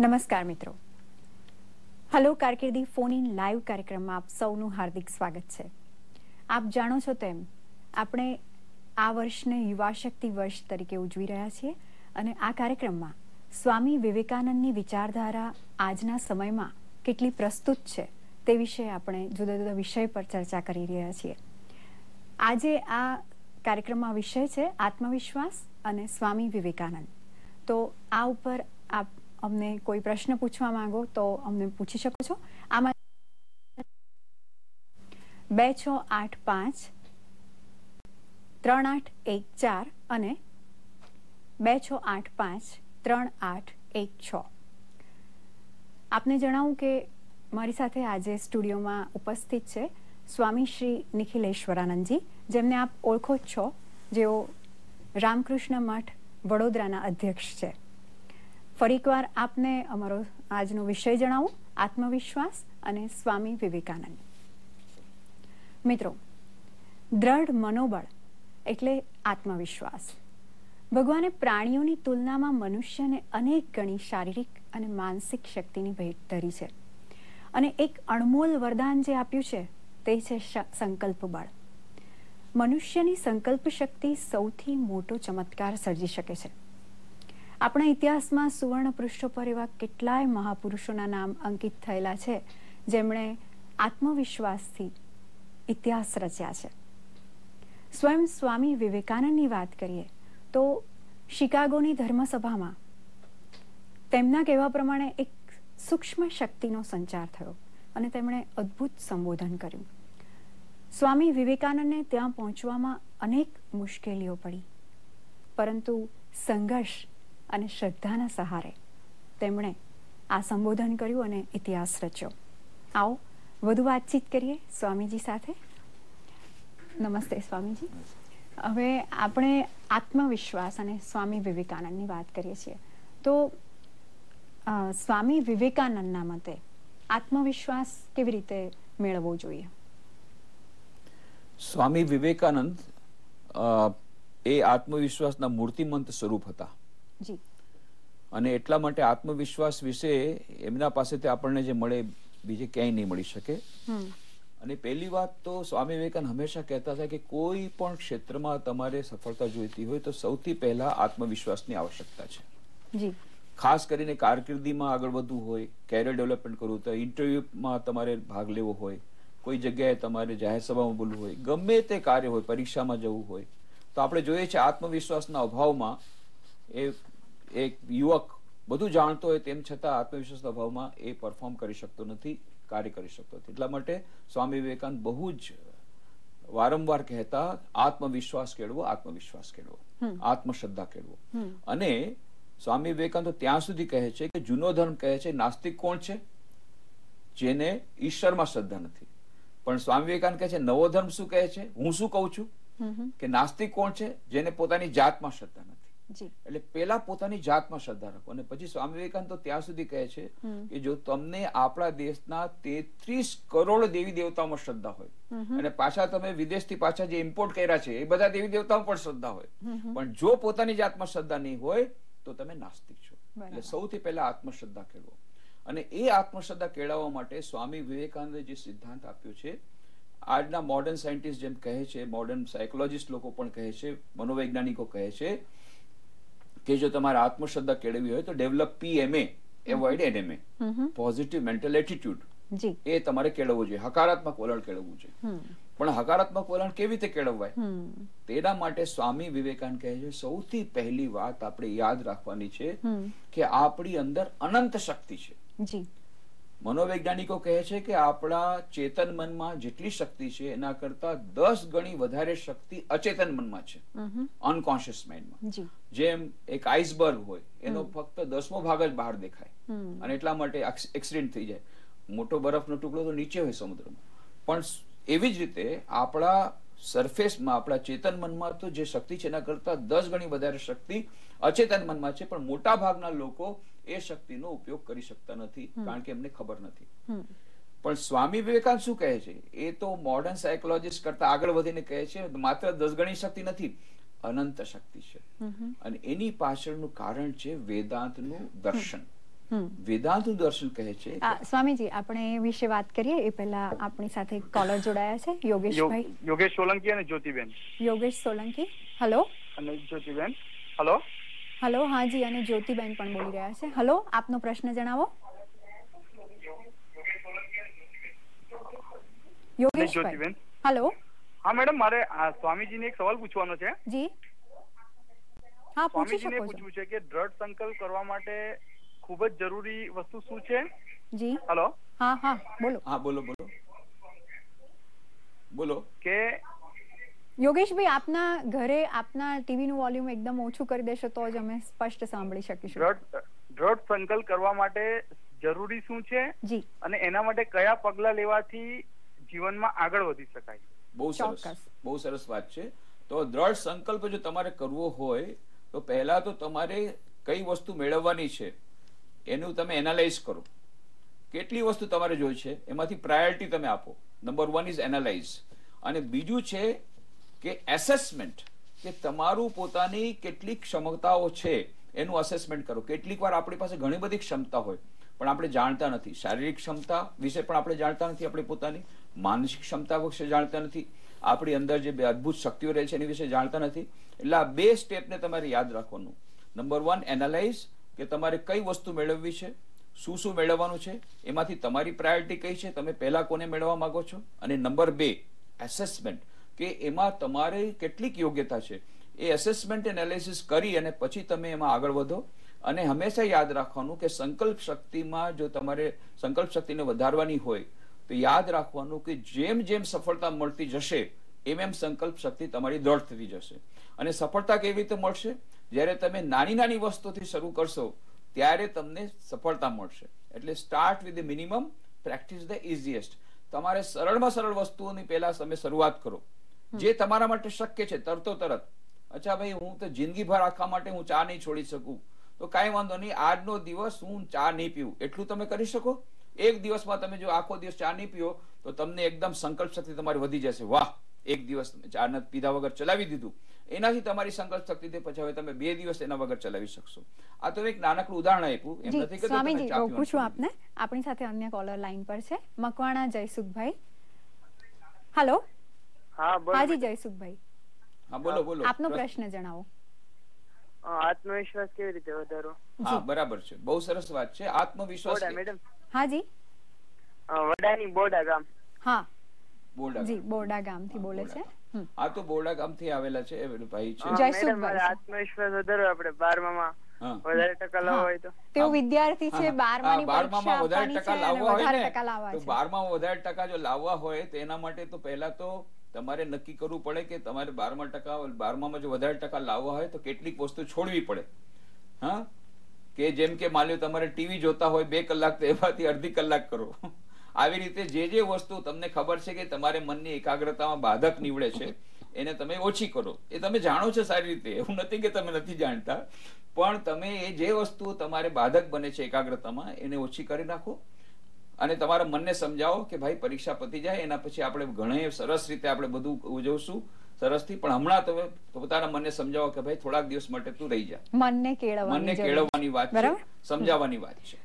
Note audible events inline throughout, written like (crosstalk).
નમસ્કાર મિત્રો. હલો કારકિર્દી ફોન ઇન લાઈવ કાર્યક્રમમાં આપ સૌનું હાર્દિક સ્વાગત છે. આપ જાણો છો તેમ, આપણે આ વર્ષને યુવા શક્તિ વર્ષ તરીકે ઉજવી રહ્યા છીએ અને આ કાર્યક્રમમાં સ્વામી વિવેકાનંદની વિચારધારા આજના સમયમાં કેટલી પ્રસ્તુત છે તે વિશે આપણે જુદા જુદા વિષય પર ચર્ચા કરી રહ્યા છીએ. આજે આ કાર્યક્રમમાં વિષય છે આત્મવિશ્વાસ અને સ્વામી વિવેકાનંદ. તો આ ઉપર આપ અમને કોઈ પ્રશ્ન પૂછવા માંગો તો અમને પૂછી શકો છો. આમાં બે છ આઠ પાંચ, ત્રણ આઠ એક ચાર અને બે છ આઠ પાંચ, ત્રણ આઠ એક છ. આપને જણાવું કે મારી સાથે આજે સ્ટુડિયોમાં ઉપસ્થિત છે સ્વામી શ્રી નિખિલેશ્વરાનંદજી, જેમને આપ ઓળખો જ છો. જેઓ રામકૃષ્ણ મઠ વડોદરાના અધ્યક્ષ છે. ફરી એકવાર આપને અમારો આજનો વિષય જણાવું, આત્મવિશ્વાસ અને સ્વામી વિવેકાનંદ. મિત્રો, દ્રઢ મનોબળ એટલે આત્મવિશ્વાસ. ભગવાને પ્રાણીઓની તુલનામાં મનુષ્યને અનેક ગણી શારીરિક અને માનસિક શક્તિની ભેટ ધરી છે. અને એક અણમોલ વરદાન જે આપ્યું છે, તે છે સંકલ્પ બળ. મનુષ્યની સંકલ્પ શક્તિ સૌથી મોટો ચમત્કાર સર્જી શકે છે. આપણા ઇતિહાસમાં સુવર્ણ પૃષ્ઠો પર એવા કેટલાય મહાપુરુષોના નામ અંકિત થયેલા છે, જેમણે આત્મવિશ્વાસથી ઇતિહાસ રચ્યા છે. સ્વયં સ્વામી વિવેકાનંદની વાત કરીએ, તો શિકાગોની ધર્મસભામાં તેમના કહેવા પ્રમાણે એક સૂક્ષ્મ શક્તિનો સંચાર થયો અને તેમણે અદ્ભુત સંબોધન કર્યું. સ્વામી વિવેકાનંદને ત્યાં પહોંચવામાં અનેક મુશ્કેલીઓ પડી, પરંતુ સંઘર્ષ અને શ્રદ્ધાના સહારે તેમણે આ સંબોધન કર્યું અને ઇતિહાસ રચ્યો. આવો વધુ વાતચીત કરીએ સ્વામીજી સાથે. નમસ્તે સ્વામીજી. હવે આપણે આત્મવિશ્વાસ અને સ્વામી વિવેકાનંદની વાત કરીએ છીએ. તો સ્વામી વિવેકાનંદના મતે આત્મવિશ્વાસ કેવી રીતે મેળવવો જોઈએ? સ્વામી વિવેકાનંદ એ આત્મવિશ્વાસના મૂર્તિમંત સ્વરૂપ હતા. જી. અને એટલા માટે આત્મવિશ્વાસ વિશે એમના પાસેથી આપણને જે મળે બીજે ક્યાંય નહીં મળી શકે. અને પહેલી વાત તો સ્વામી વિવેકાનંદ હંમેશા કહેતા હતા કે કોઈ પણ ક્ષેત્રમાં તમારે સફળતા જોઈતી હોય તો સૌથી પહેલા આત્મવિશ્વાસની આવશ્યકતા છે. ખાસ કરીને કારકિર્દીમાં આગળ વધવું હોય કેરિયર ડેવલપમેન્ટ કરવું તો ઇન્ટરવ્યુમાં તમારે ભાગ લેવો હોય કોઈ જગ્યાએ તમારે જાહેર સભામાં બોલવું હોય ગમે તે કાર્ય હોય પરીક્ષામાં જવું હોય તો આપણે જોઈએ છીએ આત્મવિશ્વાસના અભાવમાં એ એક યુવક બધું જાણતો હોય તેમ છતાં આત્મવિશ્વાસના અભાવમાં એ પરફોર્મ કરી શકતો નથી કાર્ય કરી શકતો નથી. એટલા માટે સ્વામી વિવેકાનંદ બહુ જ વારંવાર કહેતા આત્મવિશ્વાસ કેળવો આત્મવિશ્વાસ કેળવો. આત્મશ્રદ્ધા કેળવો. અને સ્વામી વિવેકાનંદ ત્યાં સુધી કહે છે કે જૂનો ધર્મ કહે છે નાસ્તિક કોણ છે? જેને ઈશ્વરમાં શ્રદ્ધા નથી. પણ સ્વામી વિવેકાનંદ કહે છે નવો ધર્મ શું કહે છે? હું શું કહું છું? કે નાસ્તિક કોણ છે? જેને પોતાની જાતમાં શ્રદ્ધા નથી. એટલે પેલા પોતાની જાતમાં શ્રદ્ધા રાખો. અને પછી સ્વામી વિવેકાનંદ તો ત્યાં સુધી કહે છે કે જો તમને આપણા દેશના તેત્રીસ કરોડ દેવી દેવતાઓમાં શ્રદ્ધા હોય અને પાછા તમે વિદેશથી પાછા જે ઇમ્પોર્ટ કર્યા છે એ બધા દેવી દેવતાઓ પણ શ્રદ્ધા હોય. પણ જો પોતાની જાતમાં શ્રદ્ધા નહીં હોય તો તમે નાસ્તિક છો. એટલે સૌથી પહેલા આત્મશ્રદ્ધા કેળવો. અને એ આત્મશ્રદ્ધા કેળવવા માટે સ્વામી વિવેકાનંદે જે સિદ્ધાંત આપ્યો છે આજના મોડર્ન સાયન્ટિસ્ટ જેમ કહે છે મોડર્ન સાયકોલોજીસ્ટ લોકો પણ કહે છે મનોવૈજ્ઞાનિકો કહે છે કે જો તમારે આત્મશ્રદ્ધા કેળવી હોય તો develop PMA avoid NMA positive mental attitude એ તમારે કેળવવું જોઈએ. હકારાત્મક વલણ કેળવવું જોઈએ. પણ હકારાત્મક વલણ કેવી રીતે કેળવવાય તેના માટે સ્વામી વિવેકાનંદ કહે છે સૌથી પહેલી વાત આપણે યાદ રાખવાની છે કે આપણી અંદર અનંત શક્તિ છે. મનોવૈજ્ઞાનિકો કહે છે કે આપણા ચેતન મનમાં જેટલી શક્તિ છે એના કરતા દસ ગણી વધારે શક્તિ અચેતન મનમાં છે. અનકોન્શિયસ માઇન્ડમાં જેમ એક આઈસબર્ગ હોય એનો ફક્ત દસમો ભાગ જ બહાર દેખાય. અને એટલા માટે એક્સિડન્ટ થઈ જાય. મોટો બરફનો ટુકડો તો નીચે હોય સમુદ્રમાં. પણ એવી જ રીતે આપણા સરફેસમાં આપણા ચેતન મનમાં તો જે શક્તિ છે એના કરતા દસ ગણી વધારે શક્તિ અચેતન મનમાં છે. પણ મોટા ભાગના લોકો એ શક્તિનો ઉપયોગ કરી શકતા નથી કારણ કે એમને ખબર નથી. પણ સ્વામી વિવેકાનંદ શું કહે છે? એ તો મોડર્ન સાયકોલોજીસ્ટ કરતા આગળ વધીને કહે છે માત્ર દસ ગણી શક્તિ નથી અનંત શક્તિ છે. અને એની પાછળનું કારણ છે વેદાંતનું દર્શન. વેદાંતનું દર્શન કહે છે સ્વામીજી આપણે એ વિશે વાત કરીએ એ પહેલા આપણી સાથે કોલર જોડાયા છે યોગેશભાઈ. યોગેશ સોલંકી અને જ્યોતિબેન. યોગેશ સોલંકી હલો અને જ્યોતિબેન હલો હલો હાજી અને જ્યોતિબેન પણ બોલી રહ્યા છે. હલો આપનો પ્રશ્ન જણાવો. યોગેશભાઈ. હલો. હા મેડમ મારે સ્વામીજીને એક સવાલ પૂછવાનો છે. જી. હા પૂછી શકો છો. પૂછવું છે કે દ્રઢ સંકલ્પ કરવા માટે ખૂબ જ જરૂરી વસ્તુ શું છે? જી. હલો. હા હા બોલો. હા બોલો બોલો. બોલો. કે યોગેશભાઈ આપના ઘરે આપના ટીવીનું વોલ્યુમ એકદમ ઓછું કરી દેશો તો જ અમે સ્પષ્ટ સાંભળી શકીશું. દ્રઢ દ્રઢ સંકલ્પ કરવા માટે જરૂરી શું છે? જી. અને એના માટે કયા પગલા લેવાથી જીવનમાં આગળ વધી શકાય? બહુ સરસ. બહુ સરસ વાત છે. તો દ્રઢ સંકલ્પ જો તમારે કરવો હોય તો પહેલા તો તમારે કઈ વસ્તુ મેળવવાની છે એનું તમે એનાલાઇઝ કરો. કેટલી વસ્તુ તમારે જોઈ છે એમાંથી પ્રાયોરિટી તમે આપો. Number one is analyse. અને બીજું છે કે એસેસમેન્ટ કે તમારું પોતાની કેટલી ક્ષમતાઓ છે, એનું અસેસમેન્ટ કરો. કેટલીક વાર આપણી પાસે ઘણી બધી ક્ષમતા હોય, પણ આપણે જાણતા નથી. શારીરિક ક્ષમતા વિશે પણ આપણે જાણતા નથી આપણી પોતાની. માનસિક ક્ષમતા વિશે જાણતા નથી. આપણી અંદર જે બે અદ્ભુત શક્તિઓ રહે છે એની વિશે જાણતા નથી. એટલે આ બે સ્ટેપને તમારે યાદ રાખવાનું. નંબર વન એનાલાઇઝ કે તમારે કઈ વસ્તુ મેળવવી છે, શું શું મેળવવાનું છે, એમાંથી તમારી પ્રાયોરિટી કઈ છે, તમે પહેલા કોને મેળવવા માંગો છો? અને નંબર બે એસેસમેન્ટ કે એમાં તમારે કેટલીક યોગ્યતા છે. એ એસેસમેન્ટ એનાલિસિસ કરી અને પછી તમે એમાં આગળ વધો. અને હંમેશા યાદ રાખવાનું કે સંકલ્પ શક્તિમાં જો તમારે સંકલ્પ શક્તિને વધારવાની હોય, તો યાદ રાખવાનું કે જેમ જેમ સફળતા મળતી જશે, એમ એમ સંકલ્પ શક્તિ તમારી દૃઢ થતી જશે. અને સફળતા કેવી રીતે મળશે? જ્યારે તમે નાની નાની વસ્તુથી શરૂ કરશો, ત્યારે તમને સફળતા મળશે. એટલે start with the minimum practice the easiest તમારે સરળમાં સરળ વસ્તુઓની પહેલા તમે શરૂઆત કરો. જે તમારા માટે શક્ય છે તરતો તરત. અચ્છા ભાઈ હું તો જિંદગીભર આખા માટે હું ચા નહીં છોડી શકું. તો કાંઈ વાંધો નહીં આજનો દિવસ હું ચા નહીં પીવું. એટલું તમે કરી શકો? એક દિવસમાં તમે જો આખો દિવસ ચા નહીં પીઓ તો તમને એકદમ સંકલ્પ શક્તિ તમારી વધી જશે. વાહ! એક દિવસ તમે ચા ન પીધા વગર ચલાવી દીધું. એનાથી તમારી સંકલ્પ શક્તિ પછી હવે તમે બે દિવસ એના વગર ચલાવી શકશો. આ તો એક નાનકડું ઉદાહરણ આપ્યું. એમ નથી કે સ્વામીજી રોકું છું આપને? આપણી સાથે અન્ય કોલર લાઈન પર છે. મકવાણા જયસુખભાઈ. હલો હા બોલો હાજી જયસુખભાઈ. હા બોલો બોલો. આપનો પ્રશ્ન. જણાવો. આત્મવિશ્વાસ કેવી રીતે વધારો હા બરાબર છે. બહુ સરસ વાત છે. આત્મવિશ્વાસ મેડમ. હાજી? વડાની બોડા ગામ. હા. બોડા જી બોડા ગામથી બોલે છે. આ તો બોડા ગામથી આવેલા છે એ ભાઈ છે. જય જયસુખભાઈ આત્મવિશ્વાસ વધારો આપણે બારમામાં. માં વધારે ટકા લાવવા હોય તો. તેઓ વિદ્યાર્થી છે હા, બારમાની હા, પરીક્ષા વધારે ટકા લાવવા હોય ને, તો છે. બારમામાં વધારે ટકા જો લાવવા હોય તો એના માટે તો પહેલા તો તમારે નક્કી કરવું પડે કે તમારે બારમા ટકા, બારમામાં જો વધારે ટકા લાવવા હોય તો કેટલીક વસ્તુ છોડવી પડે. હા? કે જેમ કે માલ્યો તમારે ટીવી જોતા હોય બે કલાક, તો એમાંથી અડધી કલાક કરો. આવી રીતે જે જે વસ્તુ તમને ખબર છે કે તમારે મનની એકાગ્રતામાં બાધક નીવડે છે, એને તમે ઓછી કરો. એ તમે જાણો છો સારી રીતે. એવું નથી કે તમે નથી જાણતા. પણ તમે એ જે વસ્તુ તમારે બાધક બને છે એકાગ્રતામાં, એને ઓછી કરી નાખો. અને તમારા મનને સમજાવો કે ભાઈ પરીક્ષા પતી જાય એના પછી આપણે ઘણે સરસ રીતે આપણે બધું ઉજવશું. સરસથી પણ હમણાં તમે પોતાના મનને સમજાવો કે ભાઈ થોડાક દિવસ માટે તું રહી જા. મનને કેળવવાની મનને કેળવવાની વાત છે. સમજાવવાની વાત છે.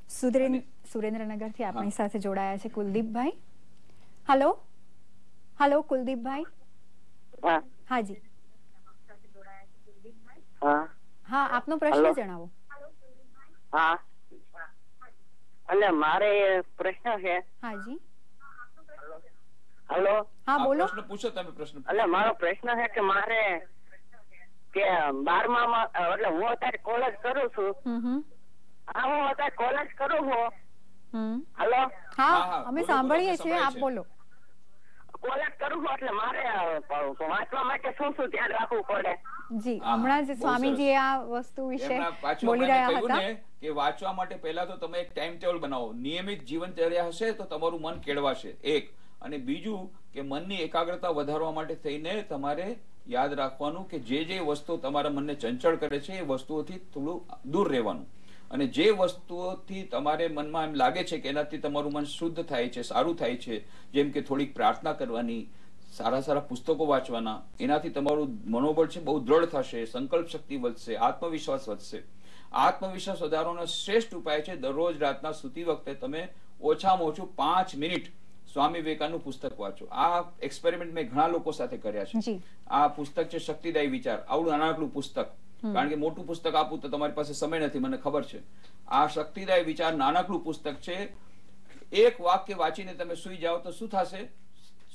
સુરેન્દ્રનગરથી આપણી સાથે જોડાયા છે કુલદીપભાઈ. હેલો? હેલો કુલદીપભાઈ? હા. હાજી. હા. હા આપનો પ્રશ્ન જણાવો. હા. એટલે મારે પ્રશ્ન છે. હાજી. હેલો? હા બોલો. પ્રશ્ન પૂછો તમે પ્રશ્ન એટલે મારો પ્રશ્ન છે કે મારે કે બારમામાં એટલે હું અત્યારે કોલેજ કરું છું. હા હું અત્યારે કોલેજ કરું છું. હેલો? હા, અમે સાંભળીએ છીએ આપ બોલો. કોલેજ કરું છું એટલે મારે વાંચવા માટે શું શું ધ્યાન રાખવું પડે? જી હમણાં જ સ્વામીજી આ વસ્તુ વિશે બોલી રહ્યા હતા. કે વાંચવા માટે પહેલા તો તમે એક ટાઈમ ટેબલ બનાવો. નિયમિત જીવનચર્યા હશે તો તમારું મન કેળવાશે. એક. અને બીજું કે મનની એકાગ્રતા વધારવા માટે થઈને તમારે યાદ રાખવાનું કે જે જે વસ્તુ તમારા મનને ચંચળ કરે છે એ વસ્તુઓથી થોડું દૂર રહેવાનું. અને જે વસ્તુઓથી તમારે મનમાં એમ લાગે છે કે એનાથી તમારું મન શુદ્ધ થાય છે સારું થાય છે જેમ કે થોડીક પ્રાર્થના કરવાની સારા સારા પુસ્તકો વાંચવાના એનાથી તમારું મનોબળ છે બહુ દ્રઢ થશે સંકલ્પ શક્તિ વધશે આત્મવિશ્વાસ વધશે. આત્મવિશ્વાસ વધારવાનો શ્રેષ્ઠ ઉપાય છે દરરોજ રાતના સૂતી વખતે તમે ઓછામાં ઓછું પાંચ મિનિટ સ્વામી વિવેકાનંદનું પુસ્તક વાંચો. આ એક્સપેરિમેન્ટ મેં ઘણા લોકો સાથે કર્યા છે. આ પુસ્તક છે શક્તિદાયી વિચાર આવડું નાનકડું પુસ્તક. કારણ કે મોટું પુસ્તક આપું તો તમારી પાસે સમય નથી મને ખબર છે. આ શક્તિદાય વિચાર નાનકડું પુસ્તક છે. એક વાક્ય વાંચીને તમે સુઈ જાઓ તો શું થશે?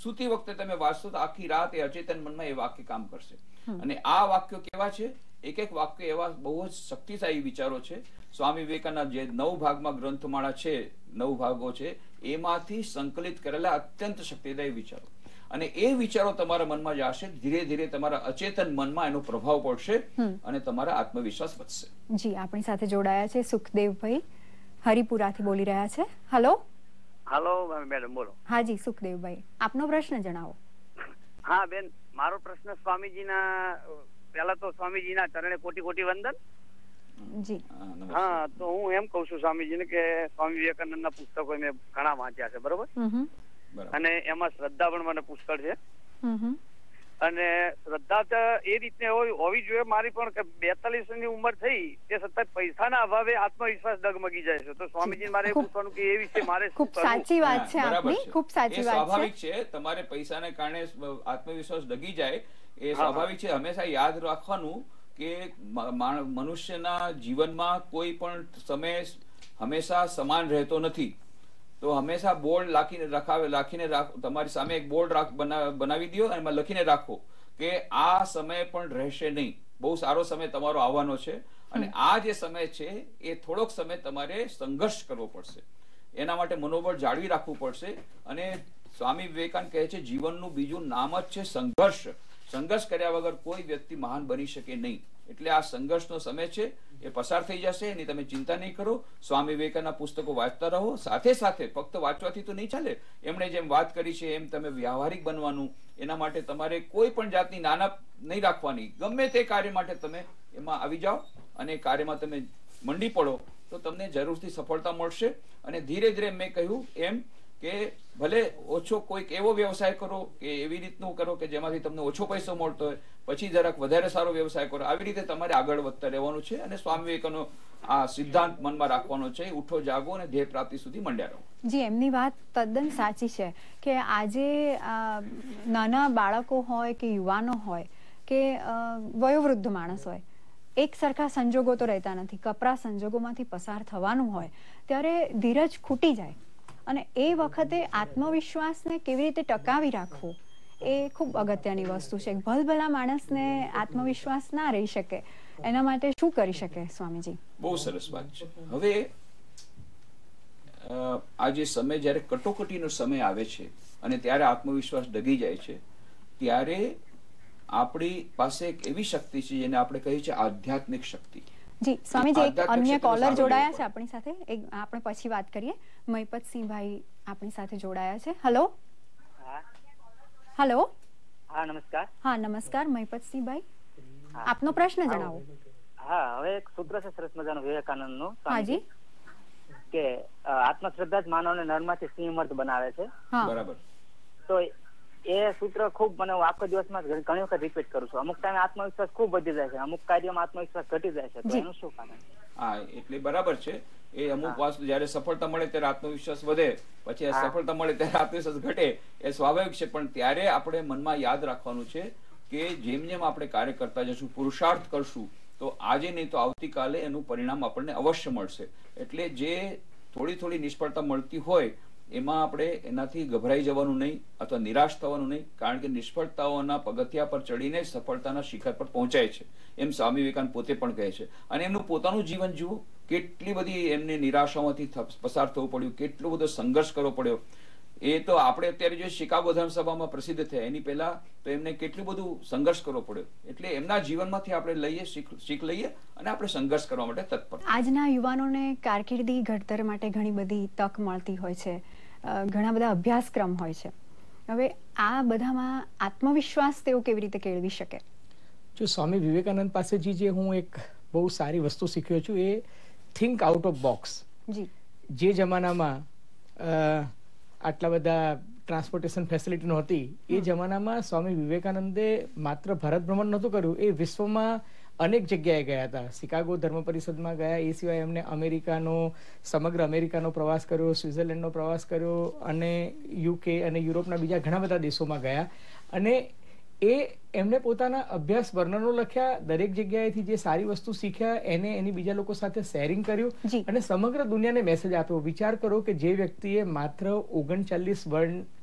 સૂતી વખતે તમે વાંચશો તો આખી રાત એ અચેતન મનમાં એ વાક્ય કામ કરશે. અને આ વાક્યો કેવા છે? એક એક વાક્ય એવા બહુ જ શક્તિશાળી વિચારો છે. સ્વામી વિવેકાનંદ જે નવ ભાગમાં ગ્રંથમાળા છે નવ ભાગો છે એમાંથી સંકલિત કરેલા અત્યંત શક્તિદાયી વિચારો. અને એ વિચારો તમારા મનમાં જશે ધીરે ધીરે તમારા અચેતન મનમાં એનો પ્રભાવ પડશે અને તમારા આત્મવિશ્વાસ વધશે. જી આપણી સાથે જોડાયા છે સુખદેવભાઈ. હરિપુરાથી બોલી રહ્યા છે. હેલો હેલો મેડમ બોલો. હાજી સુખદેવભાઈ. આપનો પ્રશ્ન જણાવો. હા બેન મારો પ્રશ્ન સ્વામીજીના પહેલા તો સ્વામીજીના ચરણે કોટી કોટી વંદન? જી. હા, તો હું એમ કઉ છું સ્વામીજીને કે સ્વામી વિવેકાનંદના પુસ્તકો મેં ઘણા વાંચ્યા છે બરોબર. અને એમાં શ્રદ્ધા પણ મને પુષ્કળ છે. અને શ્રદ્ધા તો એ રીતને હોવી જોઈએ મારી પણ કે બેતાલીસની ઉંમર થઈ તે છતાં પૈસાના અભાવે આત્મવિશ્વાસ ડગમગી જાય છે. તો સ્વામીજી મારે પૂછવાનું કે એ વિશે મારે ખૂબ સાચી વાત છે આપની ખૂબ સાચી વાત છે. સ્વાભાવિક છે તમારે પૈસાને કારણે આત્મવિશ્વાસ ડગી જાય. એ સ્વાભાવિક છે. હંમેશા યાદ રાખવાનું કે મનુષ્યના જીવનમાં કોઈ પણ સમય હંમેશા સમાન રહેતો નથી. તો હંમેશા બોર્ડ લાખીને રખાવે લાખીને રાખો તમારી સામે એક બોર્ડ રાખ બનાવી દો અને એમાં લખીને રાખો કે આ સમય પણ રહેશે નહીં. બહુ સારો સમય તમારો આવવાનો છે અને આ જે સમય છે એ થોડોક સમય તમારે સંઘર્ષ કરવો પડશે. એના માટે મનોબળ જાળવી રાખવું પડશે અને સ્વામી વિવેકાનંદ કહે છે જીવનનું બીજું નામ જ છે સંઘર્ષ. સંઘર્ષ કર્યા વગર કોઈ વ્યક્તિ મહાન બની શકે નહીં. એટલે આ સંઘર્ષનો સમય છે એ પસાર થઈ જશે એની તમે ચિંતા નહીં કરો. સ્વામી વિવેકાના પુસ્તકો વાંચતા રહો. સાથે સાથે ફક્ત વાંચવાથી તો નહીં ચાલે. એમણે જેમ વાત કરી છે, એમ તમે વ્યવહારિક બનવાનું, એના માટે તમારે કોઈ પણ જાતની નાના નહીં રાખવાની. ગમે તે કાર્ય માટે તમે એમાં આવી જાઓ અને કાર્યમાં તમે મંડી પડો, તો તમને જરૂરથી સફળતા મળશે. અને ધીરે ધીરે મેં કહ્યું એમ કે ભલે ઓછો કોઈક એવો વ્યવસાય કરો કે એવી રીતનું કરો કે જેમાંથી તમને ઓછો પૈસો મળતો હોય, પછી જરાક વધારે સારો વ્યવસાય કરો. આવી રીતે તમારે આગળ વધતા રહેવાનું છે અને સ્વામી વિવેકાનો આ સિદ્ધાંત મનમાં રાખવાનો છે. ઉઠો, જાગો અને ધ્યેય પ્રાપ્તિ સુધી મંડ્યા રહો. જી, એમની વાત તદ્દન સાચી છે કે આજે નાના બાળકો હોય કે યુવાનો હોય કે વયોવૃદ્ધ માણસ હોય, એક સરખા સંજોગો તો રહેતા નથી. કપરા સંજોગોમાંથી પસાર થવાનું હોય, ત્યારે ધીરજ ખૂટી જાય. અને એ વખતે આત્મવિશ્વાસને કેવી રીતે ટકાવી રાખવો એ ખૂબ અગત્યની વસ્તુ છે. ભલભલા માણસને આત્મવિશ્વાસ ના રહી શકે એના માટે શું કરી શકે સ્વામીજી? બહુ સરસ વાત છે. હવે આ જે સમય જ્યારે કટોકટીનો સમય આવે છે અને ત્યારે આત્મવિશ્વાસ ડગી જાય છે ત્યારે આપણી પાસે એક એવી શક્તિ છે જેને આપણે કહીએ છીએ આધ્યાત્મિક શક્તિ. જી સ્વામીજી એક અન્ય કોલર જોડાયા છે આપણી સાથે? એક આપણે પછી વાત કરીએ. મહિપતસિંહભાઈ આપણી સાથે જોડાયા છે. હલો હા. હલો હા નમસ્કાર. હા નમસ્કાર મહિપતસિંહભાઈ. આપનો પ્રશ્ન જણાવો. હા હવે એક સૂત્ર છે સરસ મજાનું વિવેકાનંદનું હાજી. કે આત્મશ્રદ્ધા જ માનવને નરમાંથી સિંહમર્દ બનાવે છે. હા. બરાબર. તો એ સૂત્ર ખૂબ મને હું આખો દિવસમાં ઘણી ઘણી વખત રિપીટ કરું છું. અમુક ટાઈમે આત્મવિશ્વાસ ખૂબ વધી જાય છે અમુક કાર્યમાં આત્મવિશ્વાસ ઘટી જાય છે. તો એનું શું કારણ હા એટલે બરાબર છે. એ અમુક વાસ્તુ જ્યારે સફળતા મળે ત્યારે આત્મવિશ્વાસ વધે. પછી સફળતા મળે ત્યારે આત્મવિશ્વાસ ઘટે એ સ્વાભાવિક છે. પણ ત્યારે આપણે મનમાં યાદ રાખવાનું છે કે જેમ જેમ આપણે કાર્ય કરતા જશું પુરુષાર્થ કરશું તો આજે નહીં તો આવતીકાલે એનું પરિણામ આપણને અવશ્ય મળશે. એટલે જે થોડી થોડી નિષ્ફળતા મળતી હોય એમાં આપણે એનાથી ગભરાઈ જવાનું નહીં અથવા નિરાશ થવાનું નહીં કારણ કે નિષ્ફળતાઓના પગથિયા પર ચડીને સફળતાના શિખર પર પહોંચાય છે. એમ સ્વામી વિવેકાનંદ પોતે પણ કહે છે. અને એમનું પોતાનું જીવન જુઓ કેટલી બધી એમને નિરાશામાંથી પસાર થવું પડ્યું કેટલો બધો સંઘર્ષ કરવો પડ્યો. એ તો આપણે અત્યારે જે શિકાગો ધર્મસભામાં પ્રસિદ્ધ થયા. એની પહેલા તો એમને કેટલું બધું સંઘર્ષ કરવો પડ્યો. એટલે એમના જીવનમાંથી આપણે લઈએ શીખ શીખ લઈએ અને આપણે સંઘર્ષ કરવા માટે તત્પર. આજના યુવાનોને કારકિર્દી ઘડતર માટે ઘણી બધી તક મળતી હોય છે. ઘણા બધા અભ્યાસક્રમ હોય છે. હવે આ બધામાં આત્મવિશ્વાસ તેઓ કેવી રીતે કેળવી શકે? જો સ્વામી વિવેકાનંદ પાસેથી જે હું એક બહુ સારી વસ્તુ શીખ્યો છું એ થિંક આઉટ ઓફ બોક્સ જી. જમાનામાં આટલા બધા ટ્રાન્સપોર્ટેશન ફેસિલિટી નહોતી એ જમાનામાં સ્વામી વિવેકાનંદે માત્ર ભારત ભ્રમણ નહોતું કર્યું એ વિશ્વમાં અનેક જગ્યાએ ગયા હતા. શિકાગો ધર્મ પરિષદમાં ગયા એ સિવાય એમને અમેરિકાનો સમગ્ર અમેરિકાનો પ્રવાસ કર્યો સ્વિટ્ઝરલેન્ડનો પ્રવાસ કર્યો અને યુકે અને યુરોપના બીજા ઘણા બધા દેશોમાં ગયા. અને એ એમને પોતાના અભ્યાસ વર્ણનો લખ્યા દરેક જગ્યાએથી જે સારી વસ્તુ શીખ્યા એને એની બીજા લોકો સાથે શેરિંગ કર્યું અને સમગ્ર દુનિયાને મેસેજ આપ્યો. વિચાર કરો કે જે વ્યક્તિએ માત્ર ઓગણચાલીસ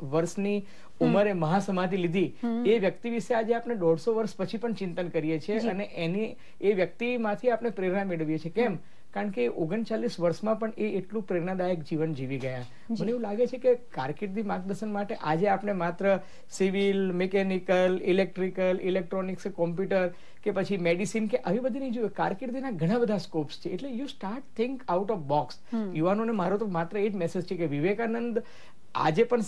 વર્ષની ઉંમરે મહાસમાધિ લીધી એ વ્યક્તિ વિશે આજે આપણે દોઢસો વર્ષ પછી પણ ચિંતન કરીએ છીએ અને એની એ વ્યક્તિમાંથી આપણે પ્રેરણા મેળવીએ છીએ. કેમ? કારણ કે ઓગણચાલીસ વર્ષમાં પણ એ એટલું પ્રેરણાદાયક જીવન જીવી ગયા. મને એવું લાગે છે કે કારકિર્દી માર્ગદર્શન માટે આજે આપણે માત્ર civil mechanical electrical electronics computer કે પછી મેડિસિન કે આવી બધી નહીં જોઈએ કારકિર્દીના ઘણા બધા સ્કોપ્સ છે. એટલે you start think out of box યુવાનોને મારો તો માત્ર એ જ મેસેજ છે કે વિવેકાનંદ આજે પણ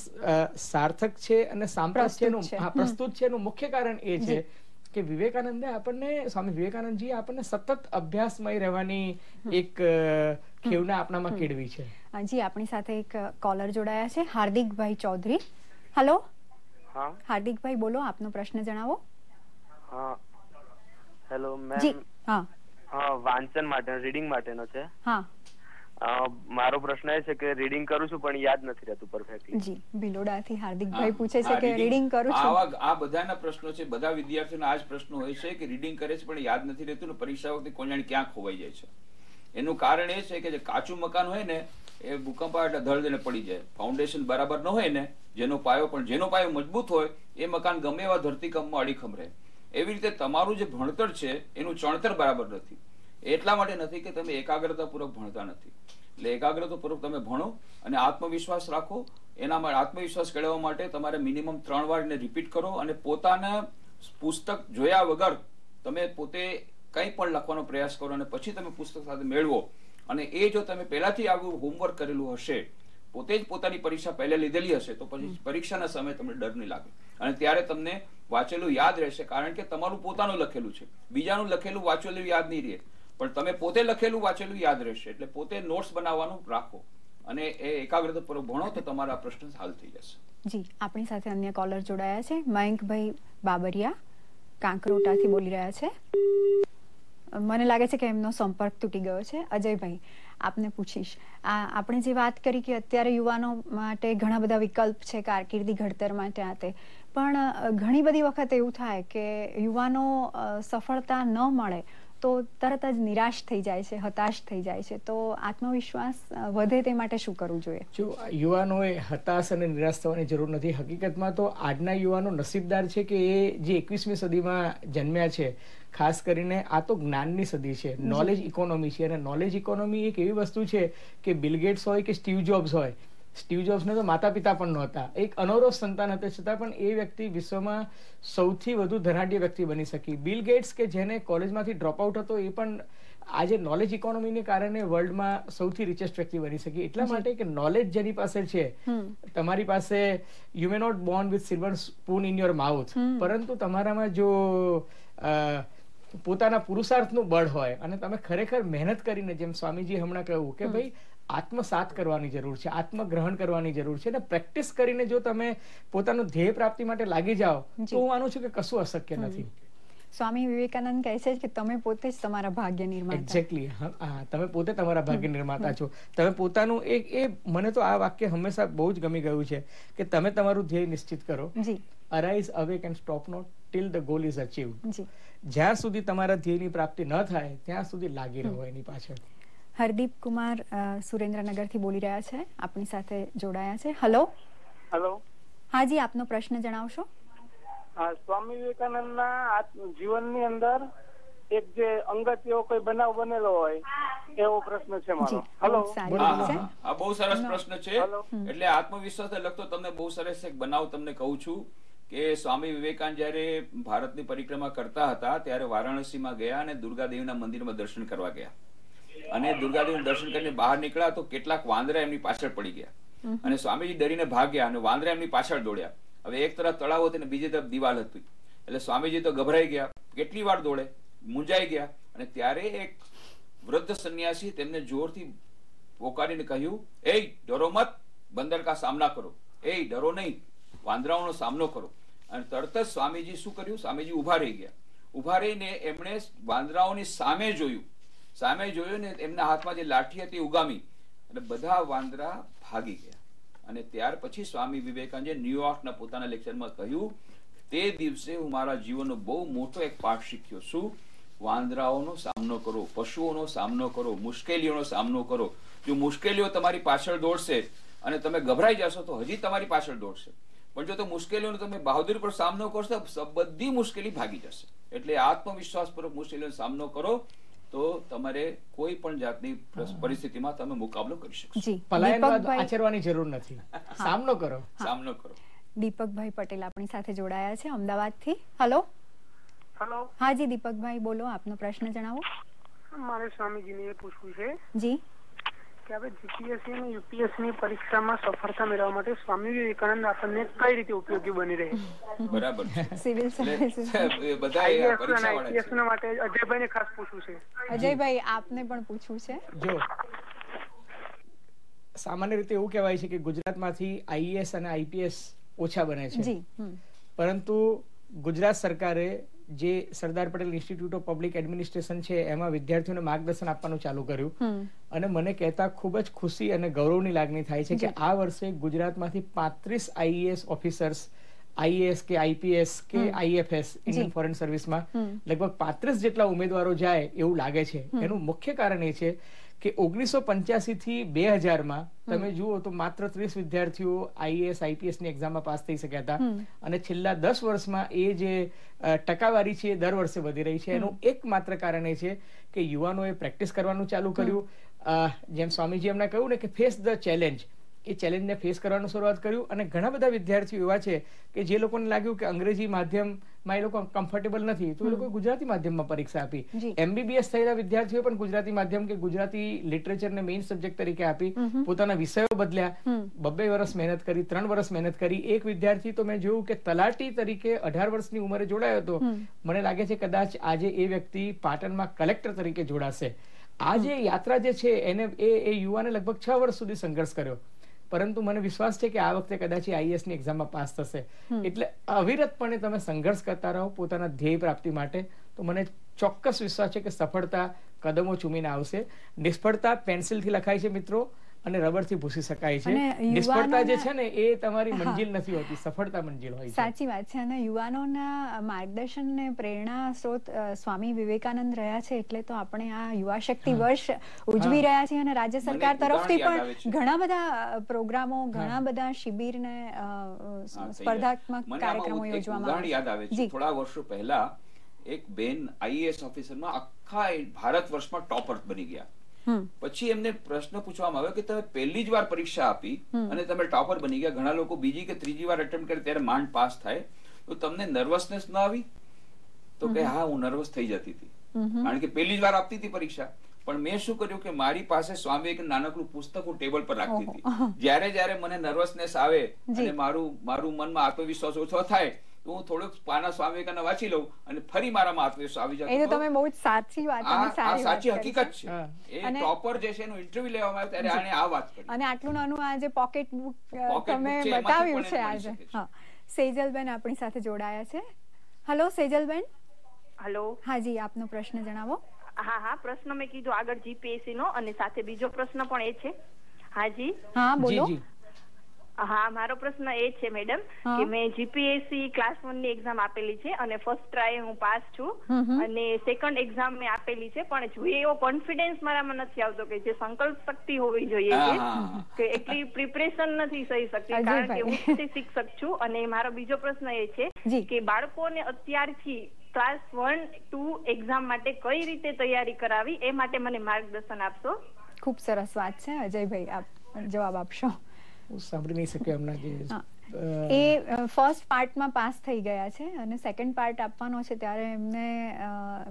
સાર્થક છે અને સાંપ્રત છે એનું પ્રસ્તુત છે એનું મુખ્ય કારણ એ છે કે વિવેકાનંદે આપણને સ્વામી વિવેકાનંદજી આપણને સતત અભ્યાસમય રહેવાની એક ખેવના આપણામાં કેળવી છે. જી આપણી સાથે એક કોલર જોડાયા છે હાર્દિકભાઈ ચૌધરી. હેલો? હા. હાર્દિકભાઈ બોલો આપનો પ્રશ્ન જણાવો. હા. હેલો મેમ હા. હા વાંચન માટે રીડિંગ માટેનો છે. હા. મારો પ્રશ્ન એ છે કે રીડિંગ કરું છું પણ યાદ નથી રહેતું પરફેક્ટલી જી બિલોડાથી હાર્દિકભાઈ પૂછે છે કે રીડિંગ કરું છું. આવા આ બધાના પ્રશ્નો છે બધા વિદ્યાર્થીઓના આ જ પ્રશ્નો હોય છે કે રીડિંગ કરે છે પણ યાદ નથી રહેતું ને પરીક્ષા વખતે કોણ ક્યાં ખોવાઈ જાય છે. એનું કારણ એ છે કે જે કાચું મકાન હોય ને એ ભૂકંપ એટલે ધડ પડી જાય. ફાઉન્ડેશન બરાબર ન હોય ને જેનો પાયો પણ જેનો પાયો મજબૂત હોય એ મકાન ગમે એવા ધરતીકંપમાં અડીખમ રહે. એવી રીતે તમારું જે ભણતર છે એનું ચણતર બરાબર નથી. એટલા માટે નથી કે તમે એકાગ્રતાપૂર્વક ભણતા નથી. એટલે એકાગ્રતાપૂર્વક તમે ભણો અને આત્મવિશ્વાસ રાખો. એના માટે આત્મવિશ્વાસ કેળવવા માટે તમારે મિનિમમ ત્રણ વાર એને રિપીટ કરો અને પોતાના પુસ્તક જોયા વગર તમે પોતે કંઈ પણ લખવાનો પ્રયાસ કરો અને પછી તમે પુસ્તક સાથે મેળવો. અને એ જો તમે પહેલાથી આવું હોમવર્ક કરેલું હશે પોતે જ પોતાની પરીક્ષા પહેલે લીધેલી હશે તો પછી પરીક્ષાના સમયે તમને ડર નહીં લાગે. અને ત્યારે તમને વાંચેલું યાદ રહેશે કારણ કે તમારું પોતાનું લખેલું છે. બીજાનું લખેલું વાંચેલું યાદ નહીં રહે. પણ તમે પોતે લખેલું વાંચેલું યાદ રહેશે. એટલે પોતે નોટ્સ બનાવવાનું રાખો. અને એ એકાગ્રતાપૂર્વક ભણો તો તમારા પ્રશ્ન હલ થઈ જશે. જી, આપણી સાથે અન્ય કોલર જોડાયા છે. મયંકભાઈ બાબરિયા કાંકરોટાથી બોલી રહ્યા છે. મને લાગે છે કે એમનો સંપર્ક તૂટી ગયો છે. અજયભાઈ, આપને પૂછીશ. આ આપણે જે વાત કરી કે અત્યારે યુવાનો માટે ઘણા બધા વિકલ્પ છે, કારકિર્દી ઘડતર માટે આ તે. પણ ઘણી બધી વખત એવું થાય કે યુવાનો સફળતા ન મળે તો તરત જ નિરાશ થઈ જાય છે હતાશ થઈ જાય છે. તો આત્મવિશ્વાસ વધે તે માટે શું કરવું જોઈએ? જો યુવાનોએ હતાશ અને નિરાશ થવાની જરૂર નથી હકીકતમાં તો આજના યુવાનો નસીબદાર છે કે એ જે એકવીસમી સદીમાં જન્મ્યા છે ખાસ કરીને આ તો જ્ઞાનની સદી છે. નોલેજ ઇકોનોમી છે અને નોલેજ ઇકોનોમી એક એવી વસ્તુ છે કે બિલગેટ્સ હોય કે સ્ટીવ જોબ્સ હોય સ્ટીવ જોબ્સને તો માતા પિતા પણ નહોતા. એક અનોરો સંતાન હતા છતાં પણ એ વ્યક્તિ વિશ્વમાં સૌથી વધુ ધનાઢ્ય વ્યક્તિ બની શકી. બિલ ગેટ્સ કે જેને કોલેજમાંથી ડ્રોપ આઉટ હતો એ પણ આજે નોલેજ ઇકોનોમીને કારણે વર્લ્ડમાં સૌથી રિચેસ્ટ વ્યક્તિ બની શકી. એટલા માટે કે નોલેજ જેની પાસે છે તમારી પાસે you may not born with silver spoon in your mouth પરંતુ તમારામાં જો પોતાના પુરુષાર્થનું બળ હોય અને તમે ખરેખર મહેનત કરીને જેમ સ્વામીજી હમણાં કહ્યું કે ભાઈ આત્મસાત કરવાની જરૂર છે આત્મગ્રહણ કરવાની જરૂર છે અને પ્રેક્ટિસ કરીને જો તમે પોતાનું ધ્યેય પ્રાપ્તિ માટે લાગી જાઓ તો હું માનું છું કે કશું અશક્ય નથી. સ્વામી વિવેકાનંદ કહે છે કે તમે પોતે જ તમારા ભાગ્ય નિર્માતા. એક્ઝેક્ટલી હા તમે પોતે તમારા ભાગ્ય નિર્માતા છો. તમે પોતાનું એક એ મને તો આ વાક્ય હંમેશા બહુ જ ગમી ગયું છે કે તમે તમારું ધ્યેય નિશ્ચિત કરો. જી. Arise awake and stop not till the goal is achieve જ્યાં સુધી તમારા ધ્યેયની પ્રાપ્તિ ન થાય ત્યાં સુધી લાગી રહો એની પાછળ. હરદીપ કુમાર સુરેન્દ્રનગરથી બોલી રહ્યા છે. આપણી સાથે જોડાયા છે. હલો હલો હાજી આપનો પ્રશ્ન જણાવશો? સ્વામી વિવેકાનંદના જીવનની અંદર એક જે અંગત એવો કોઈ બનાવ બનેલો હોય એવો પ્રશ્ન છે મારો. હલો આ બહુ સરસ પ્રશ્ન છે. એટલે આત્મવિશ્વાસ લગતો તમને બહુ સરસ એક બનાવ તમને કહું છું કે સ્વામી વિવેકાનંદ જયારે ભારતની પરિક્રમા કરતા હતા ત્યારે વારાણસીમાં ગયા અને દુર્ગા દેવીના મંદિરમાં દર્શન કરવા ગયા. અને દુર્ગાદેવી દર્શન કરીને બહાર નીકળ્યા તો કેટલાક વાંદરા એમની પાછળ પડી ગયા. અને સ્વામીજી ડરીને ભાગ્યા અને વાંદરા એમની પાછળ દોડ્યા. હવે એક તરફ તળાવ હતું બીજી તરફ દિવાલ હતી. એટલે સ્વામીજી તો ગભરાઈ ગયા. કેટલી વાર દોડે? મુંજાઈ ગયા. અને ત્યારે એક વૃદ્ધ સંન્યાસી તેમને જોરથી પોકારીને કહ્યું એ ડરો મત. બંદર કા સામના કરો. એ ડરો નહીં. વાંદરાઓનો સામનો કરો. અને તરત જ સ્વામીજી શું કર્યું? સ્વામીજી ઊભા રહી ગયા. ઊભા રહીને એમણે વાંદરાઓની સામે જોયું. સામે જોયું ને એમના હાથમાં જે લાઠી હતી ઉગામી. એટલે બધા વાંદરા ભાગી ગયા. અને ત્યાર પછી સ્વામી વિવેકાનંદે ન્યુયોર્કના પોતાના લેક્ચરમાં કહ્યું, તે દિવસે હું મારા જીવનનો બહુ મોટો એક પાઠ શીખ્યો છું. વાંદરાઓનો સામનો કરો, પશુઓનો સામનો કરો, મુશ્કેલીઓનો સામનો કરો. જો મુશ્કેલીઓ તમારી પાછળ દોડશે અને તમે ગભરાઈ જશો, તો હજી તમારી પાછળ દોડશે. પણ જો તો મુશ્કેલીઓનો તમે બહાદુર પર સામનો કરશો, તો બધી મુશ્કેલી ભાગી જશે. એટલે આત્મવિશ્વાસ પૂર્વક મુશ્કેલીઓનો સામનો કરો. તો તમારે કોઈ પણ જાતની પરિસ્થિતિમાં તમે મુકાબલો કરી શકશો. પલાયનવાદ આચરવાની જરૂર નથી. સામનો કરો. સામનો કરો. દીપકભાઈ પટેલ આપણી સાથે જોડાયા છે અમદાવાદથી. હલો. હેલો. હાજી દીપકભાઈ બોલો આપનો પ્રશ્ન જણાવો. મારે સ્વામીજીને પૂછવું છે. જી. કે આપણે જીપીએસસી અને યુપીએસસી ની પરીક્ષામાં સફળતા મેળવવા માટે સ્વામી વિવેકાનંદ આપણને કઈ રીતે ઉપયોગી બની રહે? બરાબર સિવિલ સર્વિસ બધા પરીક્ષા વાળા માટે અજયભાઈ ને ખાસ પૂછવું છે. અજયભાઈ આપને પણ પૂછવું છે? જો. સામાન્ય રીતે એવું કહેવાય છે કે ગુજરાતમાંથી આઈએએસ અને આઈપીએસ ઓછા બને છે. પરંતુ ગુજરાત સરકારે જે Sardar Patel Institute of Public Administration છે એમાં વિદ્યાર્થીઓને માર્ગદર્શન આપવાનું ચાલુ કર્યું. અને મને કહેતા ખૂબ જ ખુશી અને ગૌરવની લાગણી થાય છે કે આ વર્ષે ગુજરાતમાંથી પાંત્રીસ આઈએએસ ઓફિસર્સ આઈએએસ કે આઈપીએસ કે આઈએફએસ ઇન્ડિયન ફોરેન સર્વિસમાં લગભગ પાંત્રીસ જેટલા ઉમેદવારો જાય એવું લાગે છે. એનું મુખ્ય કારણ એ છે કે ઓગણીસો પંચ્યાસી થી બે હજારમાં તમે જુઓ તો માત્ર ત્રીસ વિદ્યાર્થીઓ આઈએએસ આઈપીએસની એક્ઝામમાં પાસ થઈ શક્યા હતા. અને છેલ્લા દસ વર્ષમાં એ જે ટકાવારી છે દર વર્ષે વધી રહી છે. એનું એકમાત્ર કારણ એ છે કે યુવાનોએ પ્રેક્ટિસ કરવાનું ચાલુ કર્યું. જેમ સ્વામીજી એમને કહ્યું ને કે ફેસ ધ ચેલેન્જ એ ચેલેન્જને ફેસ કરવાનું શરૂઆત કર્યું. અને ઘણા બધા વિદ્યાર્થીઓ એવા છે કે જે લોકોને લાગ્યું કે અંગ્રેજી માધ્યમમાં એ લોકો કમ્ફર્ટેબલ નથી. તો એ લોકો ગુજરાતી માધ્યમમાં પરીક્ષા આપી. એમબીબીએસ થયેલા વિદ્યાર્થીઓ પણ ગુજરાતી માધ્યમ કે ગુજરાતી લિટરેચરને મેઇન સબ્જેક્ટ તરીકે આપી. પોતાના વિષયો બદલ્યા. બબ્બે વર્ષ મહેનત કરી ત્રણ વર્ષ મહેનત કરી. એક વિદ્યાર્થી તો મેં જોયું કે તલાટી તરીકે અઢાર વર્ષની ઉંમરે જોડાયો હતો. મને લાગે છે કદાચ આજે એ વ્યક્તિ પાટણમાં કલેક્ટર તરીકે જોડાશે. આ જે યાત્રા જે છે એને એ એ યુવાને લગભગ છ વર્ષ સુધી સંઘર્ષ કર્યો. પરંતુ મને વિશ્વાસ છે કે આ વખતે કદાચ આઈએસની એક્ઝામમાં પાસ થશે. એટલે અવિરતપણે તમે સંઘર્ષ કરતા રહો પોતાના ધ્યેય પ્રાપ્તિ માટે. તો મને ચોક્કસ વિશ્વાસ છે કે સફળતા કદમો ચૂમીને આવશે. નિષ્ફળતા પેન્સિલથી લખાય છે મિત્રો. અને રબરથી ભૂસી શકાય છે. નિષ્ફળતા જે છે ને એ તમારી મંજિલ નથી હોતી સફળતા મંજિલ હોય છે. સાચી વાત છે. અને યુવાનોના માર્ગદર્શન ને પ્રેરણા સ્ત્રોત સ્વામી વિવેકાનંદ રહ્યા છે એટલે તો આપણે આ યુવા શક્તિ વર્ષ ઉજવી રહ્યા છીએ અને રાજ્ય સરકાર તરફથી આવે પણ ઘણા બધા પ્રોગ્રામો ઘણા બધા શિબિર ને. સ્પર્ધાત્મક કાર્યક્રમો યોજવામાં યાદ આવે છે. થોડા વર્ષો પહેલા એક બેન આઈએએસ ઓફિસરમાં આખા ભારત વર્ષમાં ટોપર બની ગયા. પછી એમને પ્રશ્ન પૂછવામાં આવ્યો કે તમે પહેલી જ વાર પરીક્ષા આપી અને તમે ટોપર બની ગયા. ઘણા લોકો બીજી કે ત્રીજી વાર અટેમ્પ્ટ કરે ત્યારે માંડ પાસ થાય. તો તમને નર્વસનેસ ન આવી? તો કે હા હું નર્વસ થઈ જતી હતી. કારણ કે પહેલી જ વાર આપતી હતી પરીક્ષા. પણ મેં શું કર્યું કે મારી પાસે સ્વામી એક નાનકડું પુસ્તક હું ટેબલ પર રાખતી હતી. જ્યારે જ્યારે મને નર્વસનેસ આવે અને મારું મારું મનમાં આત્મવિશ્વાસ ઓછો થાય તો હું થોડુંક પાના સ્વામી વિવેકાનંદ વાંચી લઉં અને ફરી મારામાં આત્મવિશ્વાસ આવી એ તો તમે બહુ જ સાચી વાત આ સાચી હકીકત છે. એ ટોપર જે છે એનું ઇન્ટરવ્યુ લેવામાં આવ્યું ત્યારે આને આ વાત કરી. અને આટલું નાનું આ જે પોકેટ બુક તમે બતાવ્યું છે આજે. હા. સેજલબેન આપણી સાથે જોડાયા છે. હલો સેજલબેન? હલો હાજી આપનો પ્રશ્ન જણાવો. હા હા પ્રશ્ન મેં કીધું આગળ જીપીએસસી નો અને સાથે બીજો પ્રશ્ન પણ એ છે. હાજી હા જી? બોલો. જી. હા મારો પ્રશ્ન એ છે મેડમ કે મેં જીપીએસસી ક્લાસ વનની એક્ઝામ આપેલી છે અને ફર્સ્ટ ટ્રાય હું પાસ છું. અને સેકન્ડ એક્ઝામ મેં આપેલી છે પણ જોઈએ એવો કોન્ફિડન્સ મારામાં નથી આવતો કે જે સંકલ્પ શક્તિ હોવી જોઈએ. કે એટલી પ્રિપરેશન નથી થઈ શકતી કારણ કે હું. શિક્ષક છું. અને મારો બીજો પ્રશ્ન એ છે કે બાળકોને અત્યારથી ક્લાસ વન ટુ એક્ઝામ માટે કઈ રીતે તૈયારી કરાવી એ માટે મને માર્ગદર્શન આપશો? ખૂબ સરસ વાત છે અજયભાઈ આપ જવાબ આપશો. હું સાંભળી નહીં શક્યો હમણાં જે એ ફર્સ્ટ પાર્ટમાં પાસ થઈ ગયા છે અને સેકન્ડ પાર્ટ આપવાનો છે ત્યારે એમને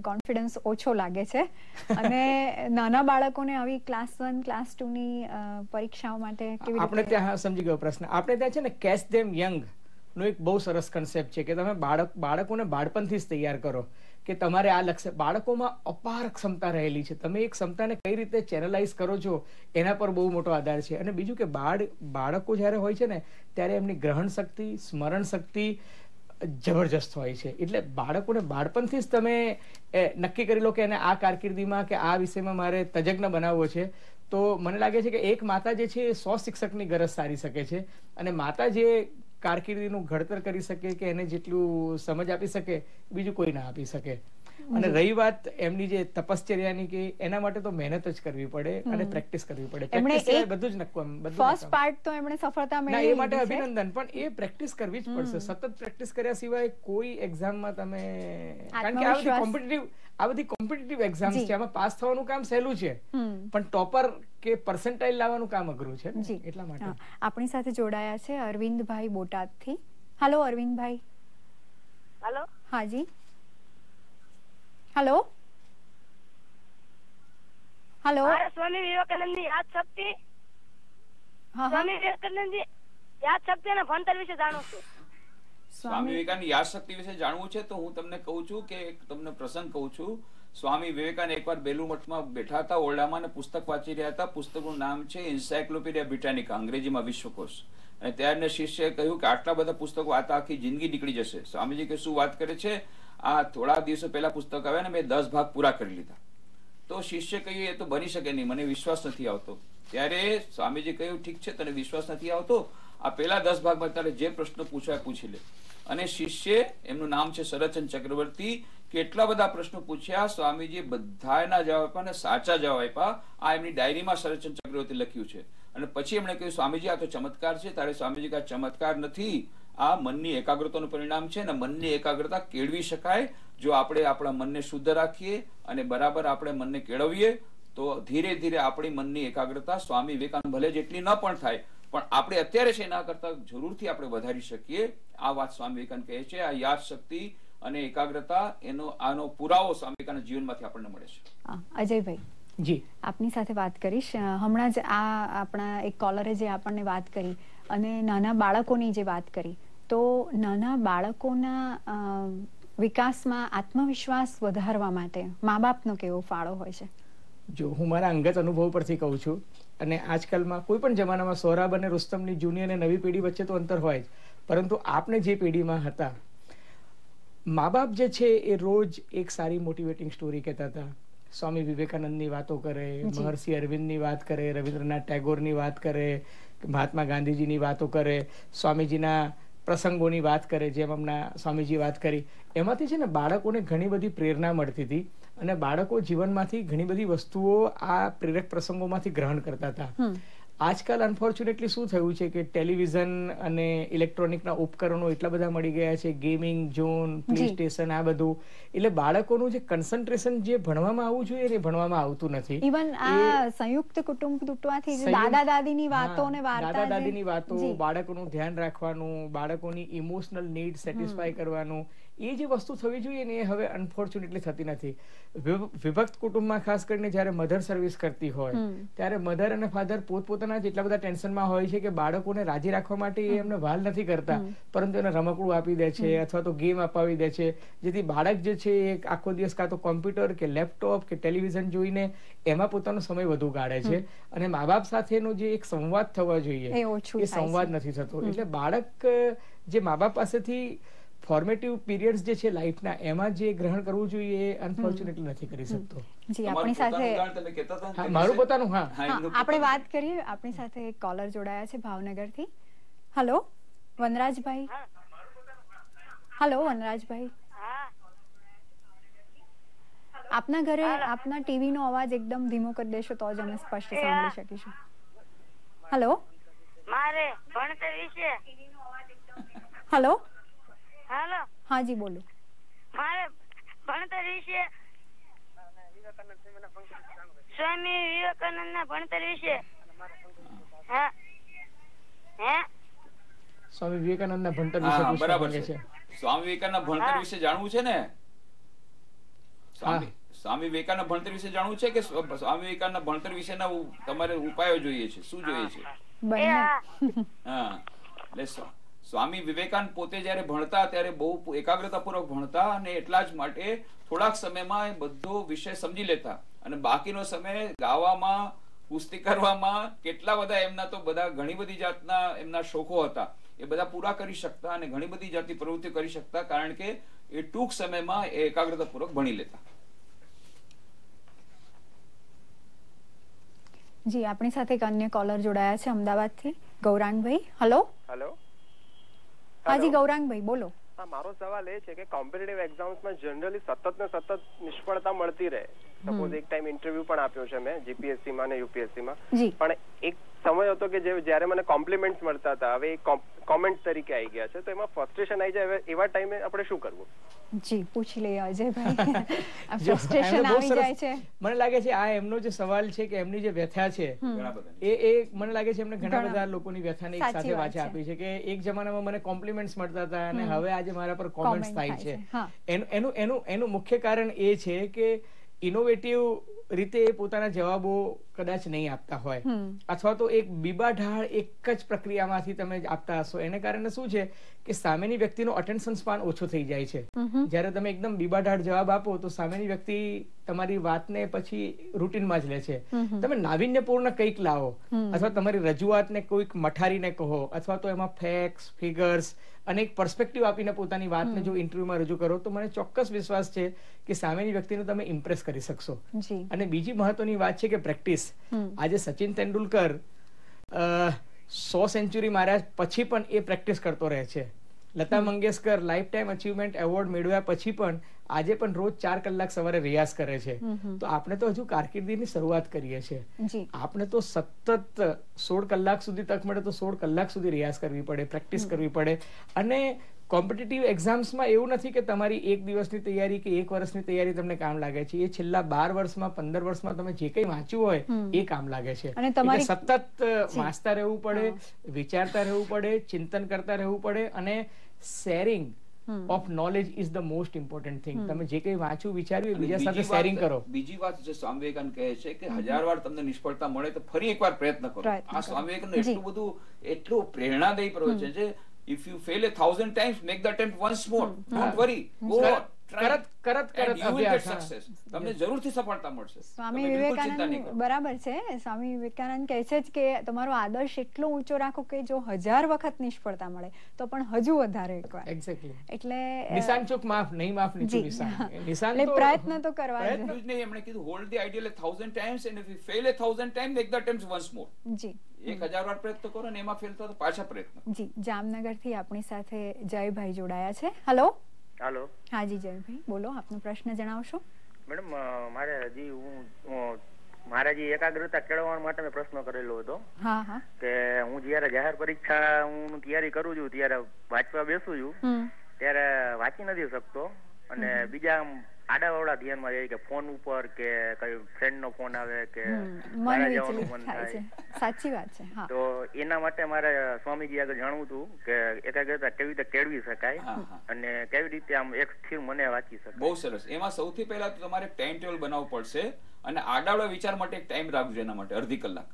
કોન્ફિડન્સ ઓછો લાગે છે. (laughs) અને નાના બાળકોને આવી ક્લાસ વન ક્લાસ ટુ ની પરીક્ષાઓ માટે કેવી આપણે ત્યાં સમજી ગયો પ્રશ્ન. આપણે ત્યાં છે ને કેચ ધેમ યંગ નો એક બહુ સરસ કન્સેપ્ટ છે કે તમે બાળક બાળકોને બાળપણથી જ તૈયાર કરો. કે તમારે આ લક્ષ્ય, બાળકોમાં અપાર ક્ષમતા રહેલી છે. તમે એ ક્ષમતાને કઈ રીતે ચેનલાઇઝ કરો છો, એના પર બહુ મોટો આધાર છે. અને બીજું કે બાળ, બાળકો જ્યારે હોય છે ને, ત્યારે એમની ગ્રહણ શક્તિ, સ્મરણ શક્તિ જબરજસ્ત હોય છે. એટલે બાળકોને બાળપણથી જ તમે નક્કી કરી લો કે એને આ કારકિર્દીમાં કે આ વિષયમાં મારે તજજ્ઞ બનાવવો છે. તો મને લાગે છે કે એક માતા જે છે એ સો શિક્ષકની ગરજ સારી શકે છે. અને માતા જે કારકિર્દીનું ઘડતર કરી શકે કે એને જેટલું સમજ આપી શકે બીજું કોઈ ના આપી શકે. અને રહી વાત એમની જે તપશ્ચર્યાની કે એના માટે તો મહેનત જ કરવી પડે અને પ્રેક્ટિસ કરવી પડે. પ્રેક્ટિસ બધું જ નકમ બધું ફર્સ્ટ પાર્ટ તો એમણે સફળતા મેળવી એ માટે અભિનંદન પણ એ પ્રેક્ટિસ કરવી જ પડશે. સતત પ્રેક્ટિસ કર્યા સિવાય કોઈ એક્ઝામમાં તમે કારણ કે આ બધી કોમ્પિટિટિવ આ બધી કોમ્પિટિટિવ એક્ઝામ્સ છે આમાં પાસ થવાનું કામ સહેલું છે. પણ ટોપર કે પર્સન્ટાઇલ લાવવાનું કામ અઘરું છે એટલા માટે. આપણી સાથે જોડાયા છે અરવિંદભાઈ બોટાદથી. હાલો અરવિંદભાઈ. હેલો. હાજી હેલો. હેલો. સ્વામી વિવેકાનંદની યાદ શક્તિ? સ્વામી વિવેકાનંદ યાદ શક્તિ અને ભણતર વિશે જાણું છું. સ્વામી વિવેકાનંદ યાદ શક્તિ વિશે જાણવું છે તો હું તમને કહું છું કે તમને પ્રસંગ કહું છું. સ્વામી વિવેકાનંદ એકવાર બેલુ મઠમાં બેઠા હતા, ઓરડામાં અને પુસ્તક વાંચી રહ્યા હતા. પુસ્તકનું નામ છે એન્સાયક્લોપીડિયા બ્રિટાનિકા અંગ્રેજીમાં વિશ્વકોશ. અને ત્યારને શિષ્યએ કહ્યું કે આટલા બધા પુસ્તકો વાંચતા આખી જિંદગી નીકળી જશે. સ્વામીજી કે શું વાત કરે છે? આ થોડા દિવસો પહેલા પુસ્તક આવ્યા ને મેં દસ ભાગ પૂરા કરી લીધા. તો શિષ્ય કહ્યું, એ તો બની શકે નહીં, મને વિશ્વાસ નથી આવતો. ત્યારે સ્વામીજી કહ્યું, ઠીક છે, તને વિશ્વાસ નથી આવતો? આ પહેલા દસ ભાગમાં તારે જે પ્રશ્ન પૂછાય પૂછી લે. અને શિષ્ય, એમનું નામ છે શરદચંદ ચક્રવર્તી કેટલા બધા પ્રશ્નો પૂછ્યા સ્વામીજી બધાના જવાબ આપ્યા અને સાચા જવાબ આપ્યા. આ એમની ડાયરીમાં શરદચંદ ચક્રવર્તી લખ્યું છે. અને પછી એમણે કહ્યું, સ્વામીજી, આ તો ચમત્કાર છે. તારે સ્વામીજી કા ચમત્કાર નથી. આ મનની એકાગ્રતાનું પરિણામ છે અને મનની એકાગ્રતા કેળવી શકાય. જો આપણે આપણા મનને શુદ્ધ રાખીએ અને બરાબર આપણે મનને કેળવીએ, તો ધીરે ધીરે આપણી મનની એકાગ્રતા સ્વામી વિવેકાનંદ ભલે જેટલી ન પણ થાય, પણ આપણે અત્યારે છે એના કરતા જરૂરથી આપણે વધારી શકીએ. આ વાત સ્વામી વિવેકાનંદ કહે છે. આ યાદ શક્તિ અને એકાગ્રતા એનો આનો પુરાવો સ્વામી જીવનમાંથી આપણને મળે છે. અજયભાઈ જી. આપની સાથે વાત કરીશ. હમણાં જ આ આપણા એક કોલરે જે આપણને વાત કરી અને નાના બાળકોની જે વાત કરી તો નાના બાળકોના વિકાસમાં આત્મવિશ્વાસ વધારવા માટે મા બાપનો કેવો ફાળો હોય છે? જો હું મારા અંગત અનુભવ પરથી કહું છું અને આજકાલમાં કોઈ પણ જમાનામાં સોરાબ અને રુસ્તમની જૂની અને નવી પેઢી વચ્ચે તો અંતર હોય જ. પરંતુ આપણે જે પેઢીમાં હતા મા બાપ જે છે એ રોજ એક સારી મોટિવેટિંગ સ્ટોરી કહેતા હતા. સ્વામી વિવેકાનંદની વાતો કરે મહર્ષિ અરવિંદની વાત કરે રવિન્દ્રનાથ ટેગોરની વાત કરે મહાત્મા ગાંધીજીની વાતો કરે સ્વામીજીના પ્રસંગોની વાત કરે જેમ હમણાં સ્વામીજી વાત કરી. એમાંથી છે ને બાળકોને ઘણી બધી પ્રેરણા મળતી હતી અને બાળકો જીવનમાંથી ઘણી બધી વસ્તુઓ આ પ્રેરક પ્રસંગોમાંથી ગ્રહણ કરતા હતા. આજકાલ અનફોર્ચ્યુનેટલી શું થયું છે કે ટેલિવિઝન અને ઇલેક્ટ્રોનિકના ઉપકરણો એટલા બધા મળી ગયા છે ગેમિંગ ઝોન પ્લે સ્ટેશન આ બધું. એટલે બાળકોનું જે કન્સન્ટ્રેશન જે ભણવામાં આવવું જોઈએ એ ભણવામાં આવતું નથી. ઇવન આ સંયુક્ત કુટુંબ તૂટવાથી દાદા દાદીની વાતો ને દાદા દાદીની વાતો બાળકોનું ધ્યાન રાખવાનું બાળકોની ઇમોશનલ નીડ સેટિસ્ફાય કરવાનું એ જે વસ્તુ થવી જોઈએ ને એ હવે અનફોર્ચ્યુનેટલી થતી નથી. વિભક્ત કુટુંબમાં ખાસ કરીને જ્યારે મધર સર્વિસ કરતી હોય ત્યારે મધર અને ફાધર પોતપોતાના જ એટલા બધા ટેન્શનમાં હોય છે કે બાળકોને રાજી રાખવા માટે એ એમને વાલ નથી કરતા. પરંતુ એને રમકડું આપી દે છે અથવા તો ગેમ અપાવી દે છે. જેથી બાળક જે છે એ આખો દિવસ કાં તો કોમ્પ્યુટર કે લેપટોપ કે ટેલિવિઝન જોઈને એમાં પોતાનો સમય વધુ ગાળે છે. અને મા બાપ સાથેનો જે એક સંવાદ થવા જોઈએ એ સંવાદ નથી થતો. એટલે બાળક જે મા બાપ પાસેથી ફોર્મેટિવ પીરિયડ્સ જે છે લાઈફના એમાં જે ગ્રહણ કરવું જોઈએ એ અનફોર્ચ્યુનેટલી નથી કરી શકતો. જી આપણી સાથે મારું પોતાનું હા. આપણે વાત કરીએ. આપણી સાથે એક કોલર જોડાયા છે ભાવનગરથી. હેલો વનરાજભાઈ? હેલો વનરાજભાઈ? આપના ઘરે આપના ટીવી નો અવાજ એકદમ ધીમો કરી દેશો તો જ અમે સ્પષ્ટ સાંભળી શકીશું. હેલો મારે ભણતર વિશે? Hello hello. હાજી બોલો. મારે ભણતર વિશે સ્વામી વિવેકાનંદ ના ભણતર વિશે હા. હે? સ્વામી વિવેકાનંદ ના ભણતર વિશે બરાબર છે. સ્વામી વિવેકાનંદ ભણતર વિશે જાણવું છે ને? સ્વામી સ્વામી વિવેકાનંદ ભણતર વિશે જાણવું છે કે સ્વામી વિવેકાનંદ ભણતર વિશેના તમારે ઉપાયો જોઈએ છે? શું જોઈએ છે? હા એટલે સ્વામી વિવેકાનંદ પોતે જયારે ભણતા ત્યારે બહુ એકાગ્રતાપૂર્વક ભણતા અને એટલા જ માટે થોડાક સમયમાં એ બધો વિષય સમજી લેતા. અને બાકીનો સમય ગાવામાં કુસ્તી કરવામાં કેટલા બધા એમના તો બધા ઘણી બધી જાતના એમના શોખો હતા. એ બધા પૂરા કરી શકતા અને ઘણી બધી જાતની પ્રવૃત્તિ કરી શકતા કારણ કે એ ટૂંક સમયમાં એ એકાગ્રતાપૂર્વક ભણી લેતા. જી આપણી સાથે એક અન્ય કોલર જોડાયા છે અમદાવાદથી. ગૌરાંગભાઈ હલો હેલો હાજી ગૌરાંગભાઈ બોલો. મારો સવાલ એ છે કે કોમ્પિટેટિવ એક્ઝામ્સમાં જનરલી સતત ને સતત નિષ્ફળતા મળતી રહે. સપોઝ એક ટાઈમ ઇન્ટરવ્યુ પણ આપ્યો છે મેં જીપીએસસી માં ને યુપીએસસી માં. પણ એક સમય હતો કે જે જ્યારે મને કોમ્પ્લિમેન્ટ્સ મળતા હતા હવે કોમેન્ટ તરીકે આવી ગયા છે તો એમાં ફ્રસ્ટ્રેશન આવી જાય. એવા ટાઈમે આપણે શું કરવું? જી પૂછી લઈએ અજયભાઈ ફ્રસ્ટ્રેશન (laughs) આવી જાય છે. મને લાગે છે આ એમનો જે સવાલ છે કે એમની જે વ્યથા છે એ એ મને લાગે છે એમને ઘણા બધા લોકોની વ્યથાને એક સાથે વાચા આપી છે કે એક જમાનામાં મને કોમ્પ્લિમેન્ટ્સ મળતા હતા અને હવે આજે મારા પર કોમેન્ટ્સ થાય છે. એનું એનું એનું મુખ્ય કારણ એ છે કે ઇનોવેટિવ રીતે પોતાના જવાબો કદાચ નહીં આપતા હોય. અથવા તો એક બીબા ઢાળ એક જ પ્રક્રિયામાંથી તમે આપતા હશો. એને કારણે શું છે કે સામેની વ્યક્તિનો અટેન્શન સ્પાન ઓછો થઈ જાય છે. જ્યારે તમે એકદમ બીબા ઢાળ જવાબ આપો તો સામેની વ્યક્તિ તમારી વાતને પછી રૂટીનમાં જ લે છે. તમે નાવિન્યપૂર્ણ કંઈક લાવો અથવા તમારી રજૂઆતને કોઈક મઠારીને કહો અથવા તો એમાં ફેક્સ ફિગર્સ અને એક પર્સપેક્ટિવ આપીને પોતાની વાતને જો ઇન્ટરવ્યુમાં રજૂ કરો તો મને ચોક્કસ વિશ્વાસ છે કે સામેની વ્યક્તિને તમે ઇમ્પ્રેસ કરી શકશો. અને બીજી મહત્વની વાત છે કે પ્રેક્ટિસ આજે સચિન તેંડુલકર સો સેન્ચુરી માર્યા પછી પણ એ પ્રેક્ટિસ કરતો રહે છે. Lata Mangeshkar life time achievement award મેળવ્યા પછી પણ આજે પણ રોજ ચાર કલાક સવારે રિયાઝ કરે છે. તો આપણે તો હજુ કારકિર્દીની શરૂઆત કરીએ છીએ. આપણે તો સતત સોળ કલાક સુધી તક મળે તો સોળ કલાક સુધી રિયાઝ કરવી પડે પ્રેક્ટિસ કરવી પડે. અને કોમ્પિટિટિવ એક્ઝામ્સમાં એવું નથી કે તમારી એક દિવસની તૈયારી કે એક વર્ષની તૈયારી તમને કામ લાગે છે. એ છેલ્લા બાર વર્ષમાં પંદર વર્ષમાં તમે જે કંઈ વાંચ્યું હોય એ કામ લાગે છે. એટલે સતત વાંચતા રહેવું પડે વિચારતા રહેવું પડે ચિંતન કરતા રહેવું પડે અને sharing of knowledge is the most important thing તમે જે કંઈ વાંચ્યું વિચાર્યું બીજા સાથે શેરિંગ કરો. બીજી વાત જે સ્વામી વિવેકાનંદ કહે છે કે હજાર વાર તમને નિષ્ફળતા મળે તો ફરી એકવાર પ્રયત્ન કરો. આ સ્વામી વિવેકાનંદ એટલું બધું એટલું પ્રેરણાદાયી પ્રવચન છે if you fail a thousand times make the attempt once more don't worry go on. કરત કરત કરત અભ્યાસ તમને જરૂરથી સફળતા મળશે. સ્વામી વિવેકાનંદ બરાબર છે. સ્વામી વિવેકાનંદ કહે છે કે તમારો આદર્શ એટલો ઊંચો રાખો કે જો હજાર વખત નિષ્ફળતા મળે તો પણ હજુ વધારે એકવાર. એક્ઝેક્ટલી એટલે નિશાન ચૂક માફ નહીં માફ નીચું નિશાન. નિશાન એટલે પ્રયત્ન તો કરવા જ. નહીં. એમણે કીધું hold the ideal a thousand times and if you fail a thousand times make the attempt once જી. એક હજાર વાર પ્રયત્ન કરો ને એમાં ફેલ તો પાછા પ્રયત્ન જી. જામનગરથી આપણી સાથે જયભાઈ જોડાયા છે. Hello hello. હાજી જયભાઈ બોલો આપનો પ્રશ્ન જણાવશો? મેડમ મારે હજી હું મારા જે એકાગ્રતા કેળવવા માટે મેં પ્રશ્ન કરેલો હતો. હા હા. કે હું જયારે જાહેર પરીક્ષા હું તૈયારી કરું છું ત્યારે વાંચવા બેસું છું ત્યારે વાંચી નથી શકતો. અને બીજા આડાવાળા ધ્યાનમાં રહે કે ફોન ઉપર કે કઈ ફ્રેન્ડ નો ફોન આવે કે મન થાય સાચી વાત છે હા. તો એના માટે મારે સ્વામીજી આગળ જાણવું હતું કે એકાગ્રતા કેવી રીતે કેળવી શકાય અને કેવી રીતે આમ એક સ્થિર મને વાંચી શકાય. બહુ સરસ. એમાં સૌથી પહેલા તો તમારે ટાઈમ ટેબલ બનાવવું પડશે અને આડાવડા વિચાર માટે એક ટાઈમ રાખજો એના માટે અડધી કલાક.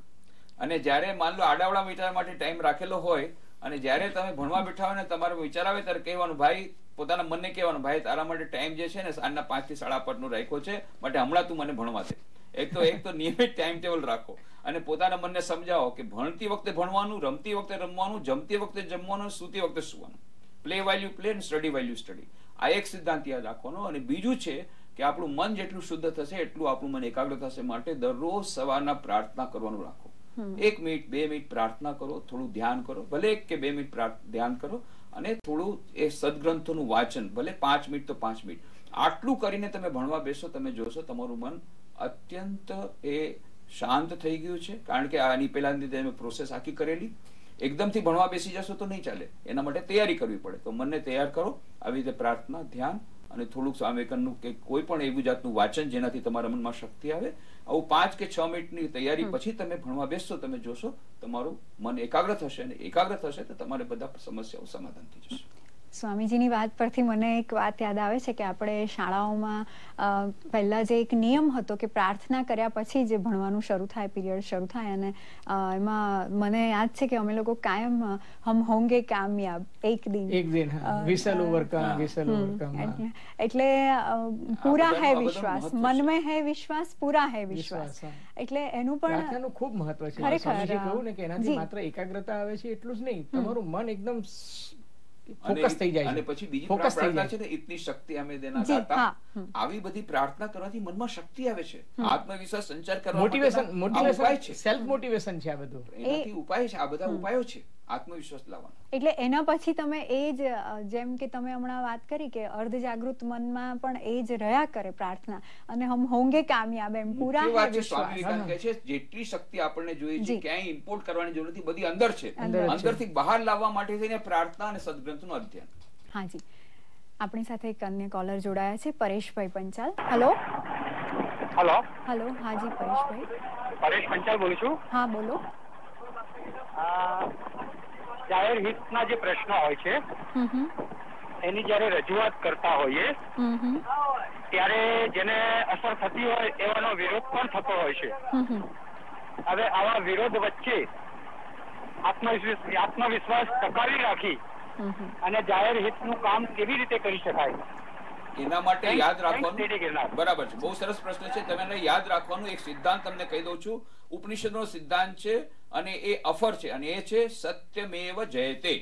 અને જ્યારે માન લો આડાવડા વિચાર માટે ટાઈમ રાખેલો હોય અને જ્યારે તમે ભણવા બેઠા હોય ને તમારો વિચાર આવે ત્યારે કહેવાનું ભાઈ પોતાના મનને કહેવાનું ભાઈ તારા માટે ટાઈમ જે છે ને સાંજના પાંચથી સાડા પાંચ નો રાખ્યો છે માટે હમણાં તું મને ભણવા દે. એક તો એક તો નિયમિત ટાઈમ ટેબલ રાખો અને પોતાના મનને સમજાવો કે ભણતી વખતે ભણવાનું રમતી વખતે રમવાનું જમતી વખતે જમવાનું સૂતી વખતે સુવાનું. પ્લે વાલ્યુ પ્લે અને સ્ટડી વાલ્યુ સ્ટડી આ એક સિદ્ધાંત યાદ રાખવાનો અને બીજું છે કે આપણું મન જેટલું શુદ્ધ થશે એટલું આપણું મન એકાગ્ર થશે માટે દરરોજ સવારના પ્રાર્થના કરવાનું રાખો. એક મિનિટ બે મિનિટ પ્રાર્થના કરો થોડું ધ્યાન કરો. ભલે એક કે બે મિનિટ ધ્યાન કરો અને થોડું એ સદગ્રંથોનું વાંચન, ભલે પાંચ મિનિટ તો પાંચ મિનિટ. આટલું કરીને તમે ભણવા બેસો, તમે જોશો તમારું મન અત્યંત એ શાંત થઈ ગયું છે. કારણ કે આની પહેલાની તમે પ્રોસેસ આખી કરેલી. એકદમથી ભણવા બેસી જશો તો નહીં ચાલે. એના માટે તૈયારી કરવી પડે. તો મનને તૈયાર કરો. આવી રીતે પ્રાર્થના, ધ્યાન અને થોડુંક સ્વામિકનનું કે કોઈ પણ એવું જાતનું વાંચન જેનાથી તમારા મનમાં શક્તિ આવે આવું પાંચ કે છ મિનિટની તૈયારી પછી તમે ભણવા બેસશો તમે જોશો તમારું મન એકાગ્ર થશે અને એકાગ્ર થશે તો તમારે બધા સમસ્યાઓ સમાધાન થઈ જશે. સ્વામીજીની વાત પરથી મને એક વાત યાદ આવે છે કે આપણે શાળાઓમાં પહેલા જે એક નિયમ હતો કે પ્રાર્થના કર્યા પછી જે ભણવાનું શરૂ થાય પીરિયડ શરૂ થાય અને એમાં મને યાદ છે કે અમે લોકો કાયમ હમ હોંગે કામયાબ એક દિન. એક દિન વિસલ ઓવરકમ વિસલ ઓવરકમ એટલે પૂરા હૈ વિશ્વાસ. મન મે હે વિશ્વાસ પૂરા હૈ વિશ્વાસ એટલે એનું પણ પ્રાર્થનાનું ખૂબ મહત્વ છે. ખરેખર કહું ને કે એનાથી માત્ર એકાગ્રતા આવે છે એટલું જ નહીં. તમારું મન એકદમ ફોકસ થઈ જાય અને પછી બીજી પ્રાર્થના છે ને ઇતની શક્તિ અમે દેના દાતા આવી બધી પ્રાર્થના કરવાથી મનમાં શક્તિ આવે છે. આત્મવિશ્વાસ સંચાર કરવા મોટિવેશન મોટિવેશન છે સેલ્ફ મોટિવેશન છે. આ બધું. એનાથી ઉપાય છે. આ બધા ઉપાયો છે. આત્મવિશ્વાસ લાવવાનો. એટલે એના પછી તમે એ જ જેમ કે તમે હમણાં વાત કરી કે અર્ધ જાગૃત મનમાં પણ એ જ રહ્યા કરે પ્રાર્થના. અને હમ હોંગે કામયાબ એમ પૂરા સ્વામી વિશ્વાસ કહે છે જેટલી શક્તિ આપણને જોઈએ છે ક્યાંય ઇમ્પોર્ટ કરવાની જરૂર નથી બધી અંદર છે. અંદરથી બહાર લાવવા માટે થઈને પ્રાર્થના અને સદગ્રંથનું અધ્યયન. હાજી આપણી સાથે એક અન્ય કોલર જોડાયા છે પરેશભાઈ પંચાલ. હેલો હેલો હેલો હાજી પરેશભાઈ. પરેશ પંચાલ બોલું છું? હા બોલો. જાહેર હિતના જે પ્રશ્નો હોય છે એની જયારે રજૂઆત કરતા હોઈએ ત્યારે જેને અસર થતી હોય એવાનો વિરોધ પણ થતો હોય છે. હવે આવા વિરોધ વચ્ચે આત્મવિશ્વાસ આત્મવિશ્વાસ ટકાવી રાખી અને જાહેર હિતનું કામ કેવી રીતે કરી શકાય? એના માટે યાદ રાખવાનું બરાબર છે. બહુ સરસ પ્રશ્ન છે. તમે યાદ રાખવાનું. એક સિદ્ધાંત તમને કહી દઉં છું. ઉપનિષદનો સિદ્ધાંત છે અને એ અફર છે અને એ છે સત્યમેવ જયતે.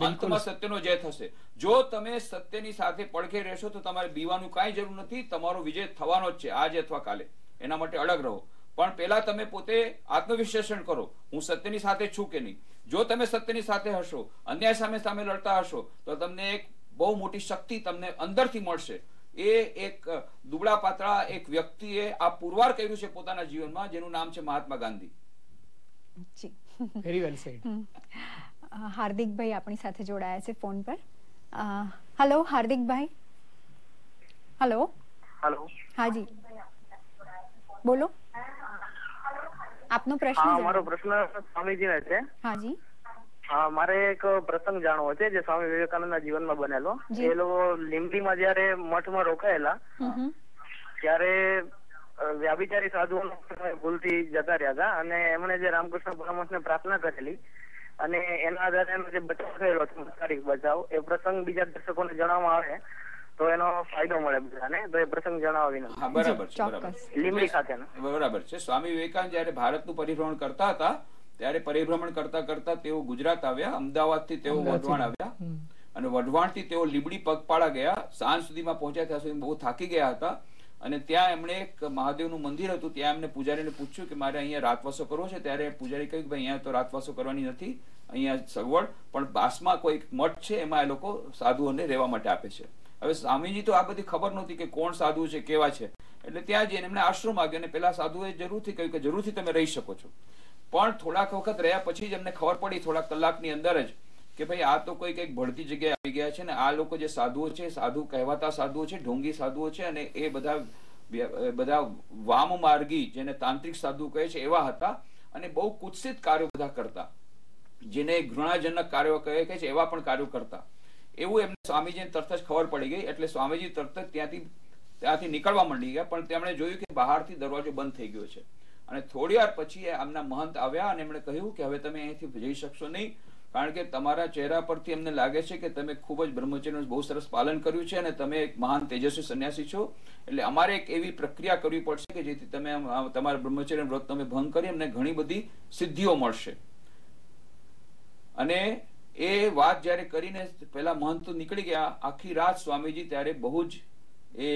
અંતમાં સત્યનો જય થશે. જો તમે સત્યની સાથે પડખે રહેશો તો તમારે બીવાનું કાંઈ જરૂર નથી તમારો વિજય થવાનો જ છે આજે અથવા કાલે. એના માટે અડગ રહો. પણ પેલા તમે પોતે આત્મવિશ્લેષણ કરો હું સત્યની સાથે છું કે નહીં. જો તમે સત્યની સાથે હશો અન્યાય સામે સામે લડતા હશો તો તમને એક બહુ મોટી શક્તિ તમને અંદરથી મળશે. એ એક દુબળા પાતળા એક વ્યક્તિએ આ પુરવાર કર્યું છે પોતાના જીવનમાં જેનું નામ છે મહાત્મા ગાંધી. જી. વેરી વેલ સેડ હાર્દિકભાઈ આપણી સાથે જોડાયા છે ફોન પર. હેલો હાર્દિકભાઈ? હેલો? હેલો. હાજી બોલો. આપનો પ્રશ્ન મારો પ્રશ્ન સ્વામીજીને છે. હાજી હા મારે એક પ્રસંગ જાણવો છે જે સ્વામી વિવેકાનંદના જીવનમાં બનેલો. એ લોકો લીંબડીમાં જયારે મઠમાં રોકાયેલા ત્યારે વ્યાભિચારી સાધુઓ ભૂલથી જતા રહ્યા હતા અને એમણે જે રામકૃષ્ણ પરમહંસને પ્રાર્થના કરેલી અને એના આધારે એનો જે બચાવ થયેલો તારીખ બચાવ એ પ્રસંગ બીજા દર્શકોને જણાવવામાં આવે તો એનો ફાયદો મળે બધાને તો એ પ્રસંગ જણાવી હા બરાબર છે બરાબર. લીંબડી ખાતેનો. બરાબર છે. સ્વામી વિવેકાનંદ જયારે ભારતનું પરિભ્રમણ કરતા હતા ત્યારે પરિભ્રમણ કરતા કરતા તેઓ ગુજરાત આવ્યા અમદાવાદથી તેઓ વઢવાણ આવ્યા. અને વઢવાણથી તેઓ લીબડી પગપાળા ગયા. સાંજ સુધીમાં પહોંચ્યા ત્યાં સુધી બહુ થાકી ગયા હતા. અને ત્યાં એમણે એક મહાદેવનું મંદિર હતું, ત્યાં એમને પૂજારીને પૂછ્યું કે મારે અહીંયા રાતવાસો કરવો છે, ત્યારે પૂજારી કહ્યું કે ભાઈ અહીંયા તો રાતવાસો કરવાની નથી, અહીંયા સગવડ, પણ બાસમાં કોઈ મઠ છે, એમાં એ લોકો સાધુઓને રહેવા માટે આપે છે. હવે સ્વામીજી તો આ બધી ખબર નહોતી કે કોણ સાધુ છે, કેવા છે. એટલે ત્યાં જઈને એમને આશ્રમ આવ્યો અને પેલા સાધુએ જરૂરથી કહ્યું કે જરૂરથી તમે રહી શકો છો. પણ થોડાક વખત રહ્યા પછી જ એમને ખબર પડી, થોડાક કલાકની અંદર જ કે ભાઈ આ તો કોઈ કંઈક ભળતી જગ્યાએ આવી ગયા છે ને આ લોકો જે સાધુઓ છે, સાધુ કહેવાતા સાધુઓ છે, ઢોંગી સાધુઓ છે અને એ બધા બધા વામ માર્ગી જેને તાંત્રિક સાધુ કહે છે એવા હતા અને બહુ કુત્સિત કાર્યો બધા કરતા. જેને ઘૃણાજનક કાર્યો કહે છે એવા પણ કાર્યો કરતા. એવું એમને સ્વામીજીને તરત જ ખબર પડી ગઈ એટલે સ્વામીજી તરત જ ત્યાંથી ત્યાંથી નીકળવા માંડી ગયા. પણ તેમણે જોયું કે બહારથી દરવાજો બંધ થઈ ગયો છે. અને થોડી વાર પછી એમના મહંત આવ્યા અને એમણે કહ્યું કે હવે તમે અહીંથી જઈ શકશો નહીં. કારણ કે તમારા ચહેરા પરથી અમને લાગે છે કે તમે ખૂબ જ બ્રહ્મચર્યનું બહુ સરસ પાલન કર્યું છે અને તમે એક મહાન તેજસ્વી સંન્યાસી છો. એટલે અમારે એક એવી પ્રક્રિયા કરવી પડશે કે જેથી તમે તમારા બ્રહ્મચર્ય વ્રત તમે ભંગ કરી અમને ઘણી બધી સિદ્ધિઓ મળશે. અને એ વાત જ્યારે કરીને પહેલા મહંત નીકળી ગયા. આખી રાત સ્વામીજી ત્યારે બહુ જ એ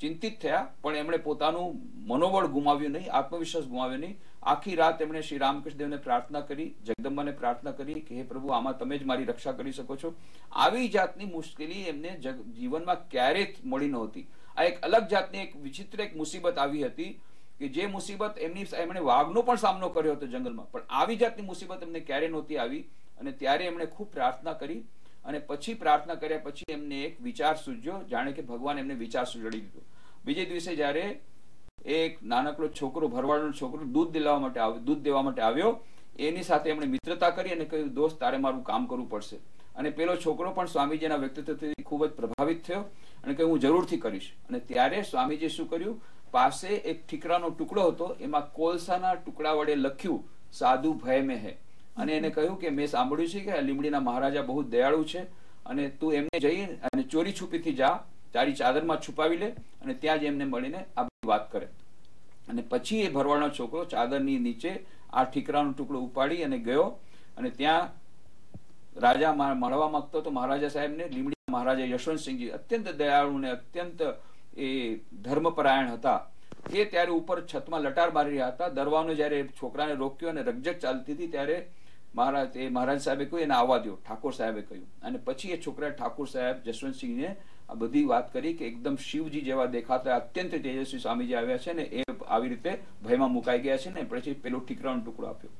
ચિંતિત થયા. પણ એમણે પોતાનું મનોબળ ગુમાવ્યું નહીં, આત્મવિશ્વાસ ગુમાવ્યો નહીં. આખી રાત એમણે શ્રી રામકૃષ્ણદેવને પ્રાર્થના કરી, જગદંબાને પ્રાર્થના કરી કે, હે પ્રભુ, આમાં તમે જ મારી રક્ષા કરી શકો છો. આવી જાતની મુશ્કેલી એમને જીવનમાં ક્યારે મળી નહોતી. આ એક અલગ જાતની એક વિચિત્ર એક મુસીબત આવી હતી કે જે મુસીબત એમની એમણે વાઘનો પણ સામનો કર્યો હતો જંગલમાં. પણ આવી જાતની મુસીબત એમને ક્યારે નહોતી આવી અને ત્યારે એમણે ખૂબ પ્રાર્થના કરી અને પછી પ્રાર્થના કર્યા પછી એમને એક વિચાર સૂજ્યો, જાણે કે ભગવાન એમને વિચાર સુજડી દીધો. બીજે દિવસે જ્યારે એક નાનકડો છોકરો, ભરવાડનો છોકરો દૂધ દિલાવવા માટે આવ્યો દૂધ દેવા માટે આવ્યો. એની સાથે એમણે મિત્રતા કરી અને કહ્યું, દોસ્ત, તારે મારું કામ કરવું પડશે. અને પેલો છોકરો પણ સ્વામીજીના વ્યક્તિત્વથી ખૂબ જ પ્રભાવિત થયો અને કહ્યું, હું જરૂરથી કરીશ. અને ત્યારે સ્વામીજી શું કર્યું? પાસે એક ઠીકરાનો ટુકડો હતો, એમાં કોલસાના ટુકડા વડે લખ્યું, સાધુ ભય મેં હે. અને એને કહ્યું કે, મેં સાંભળ્યું છે કે લીમડીના મહારાજા બહુ દયાળુ છે અને તું એમને જઈ અને ચોરી છુપીથી જા તારી ચાદરમાં છુપાવી લે અને ત્યાં જ એમને મળીને આ વાત કરે. અને પછી એ ભરવાડનો છોકરો ચાદરની નીચે આ ઠીકરાનો ટુકડો ઉપાડી અને ગયો અને ત્યાં રાજા મળવા માંગતો તો મહારાજા સાહેબને લીમડી મહારાજા યશવંતસિંહજી અત્યંત દયાળુ ને અત્યંત એ ધર્મપરાયણ હતા. એ ત્યારે ઉપર છતમાં લટાર મારી રહ્યા હતા. દરવાનો જ્યારે છોકરાને રોક્યો અને રગજગ ચાલતી હતી ત્યારે મહારાજ, એ મહારાજ સાહેબે કહ્યું, એને આવવા દો ઠાકોર સાહેબે કહ્યું. અને પછી એ છોકરાએ ઠાકોર સાહેબ જશવંતસિંહને આ બધી વાત કરી કે એકદમ શિવજી જેવા દેખાતા અત્યંત તેજસ્વી સ્વામીજી આવ્યા છે ને એ આવી રીતે ભયમાં મુકાઈ ગયા છે ને પછી પેલો ઠીકરાનો ટુકડો આપ્યો.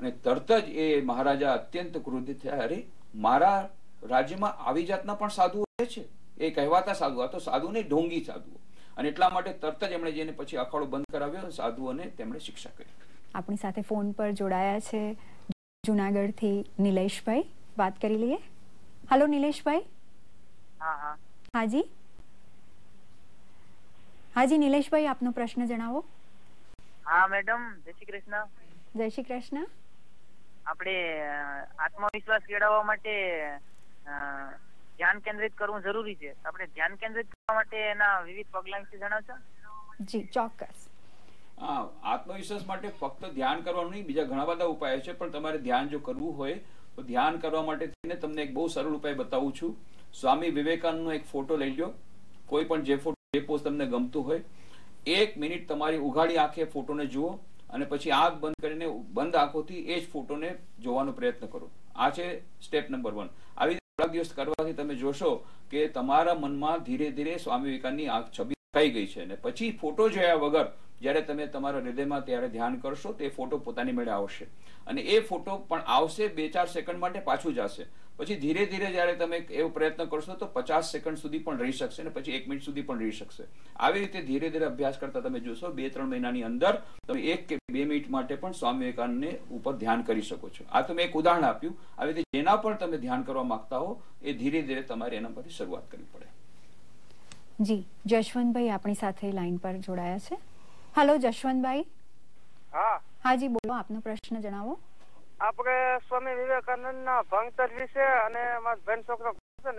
અને તરત જ એ મહારાજા અત્યંત ક્રોધિત થયા અરે મારા રાજ્યમાં આવી જાતના પણ સાધુઓ રહે છે? એ કહેવાતા સાધુ આ તો સાધુ નહીં ઢોંગી સાધુઓ. અને એટલા માટે તરત જ એમણે જેને પછી અખાડો બંધ કરાવ્યો સાધુઓને તેમણે શિક્ષા કરી. આપણી સાથે ફોન પર જોડાયા છે જુનાગઢથી નિલેશભાઈ. વાત કરી લઈએ? હાલો નિલેશભાઈ? હા હા. હાજી? હાજી નિલેશભાઈ આપનો પ્રશ્ન જણાવો. હા મેડમ. જય શ્રી કૃષ્ણ. જય શ્રી કૃષ્ણ. આપણે આત્મવિશ્વાસ કેળવવા માટે ધ્યાન કેન્દ્રિત કરવું જરૂરી છે. આપણે ધ્યાન કેન્દ્રિત કરવા માટે એના વિવિધ પગલા વિશે જણાવશો? જી ચોક્કસ. આત્મવિશ્વાસ માટે ફક્ત ધ્યાન કરવાનું નહીં બીજા ઘણા બધા ઉપાયો છે પણ તમારે ધ્યાન જો કરવું હોય તો ધ્યાન કરવા માટે તમને એક બહુ સરળ ઉપાય બતાવું છું. સ્વામી વિવેકાનંદનો એક ફોટો લઈ લો કોઈ પણ જે ફોટો, જે પોઝ તમને ગમતું હોય, એક મિનિટ તમારી ઉઘાડી આંખે ફોટોને જુઓ અને પછી આંખ બંધ કરીને, બંધ આંખોથી એ જ ફોટોને જોવાનો પ્રયત્ન કરો. આ છે સ્ટેપ નંબર વન. આવી થોડાક દિવસ કરવાથી તમે જોશો કે તમારા મનમાં ધીરે ધીરે સ્વામી વિવેકાનંદની આંખ છબી થઈ ગઈ છે અને પછી ફોટો જોયા વગર જ્યારે તમે તમારા હૃદયમાં ત્યારે ધ્યાન કરશો, તે ફોટો પોતાની મેળે આવશે. અને એ ફોટો પણ આવશે બે ચાર સેકન્ડ માટે પાછું જશે. પછી ધીરે ધીરે જ્યારે તમે એવો પ્રયત્ન કરશો, તો પચાસ સેકન્ડ સુધી પણ રહી શકશે અને પછી એક મિનિટ સુધી પણ રહી શકશે. આવી રીતે ધીરે ધીરે અભ્યાસ કરતા તમે જોશો, બે ત્રણ મહિનાની અંદર તમે એક કે બે મિનિટ માટે પણ સ્વામી વિવેકાનંદને ઉપર ધ્યાન કરી શકો છો. આ તો મેં એક ઉદાહરણ આપ્યું. આવી રીતે જેના પણ તમે ધ્યાન કરવા માંગતા હો, એ ધીરે ધીરે તમારે એના પરથી શરૂઆત કરવી પડે. જી, જશવંતભાઈ આપણી સાથે લાઈન પર જોડાયા છે. હેલો જશવંતભાઈ હા. હાજી બોલો આપનો પ્રશ્ન જણાવો. આપણે સ્વામી વિવેકાનંદ ના ભણતર વિશે અને મારા બેન છોકરો છે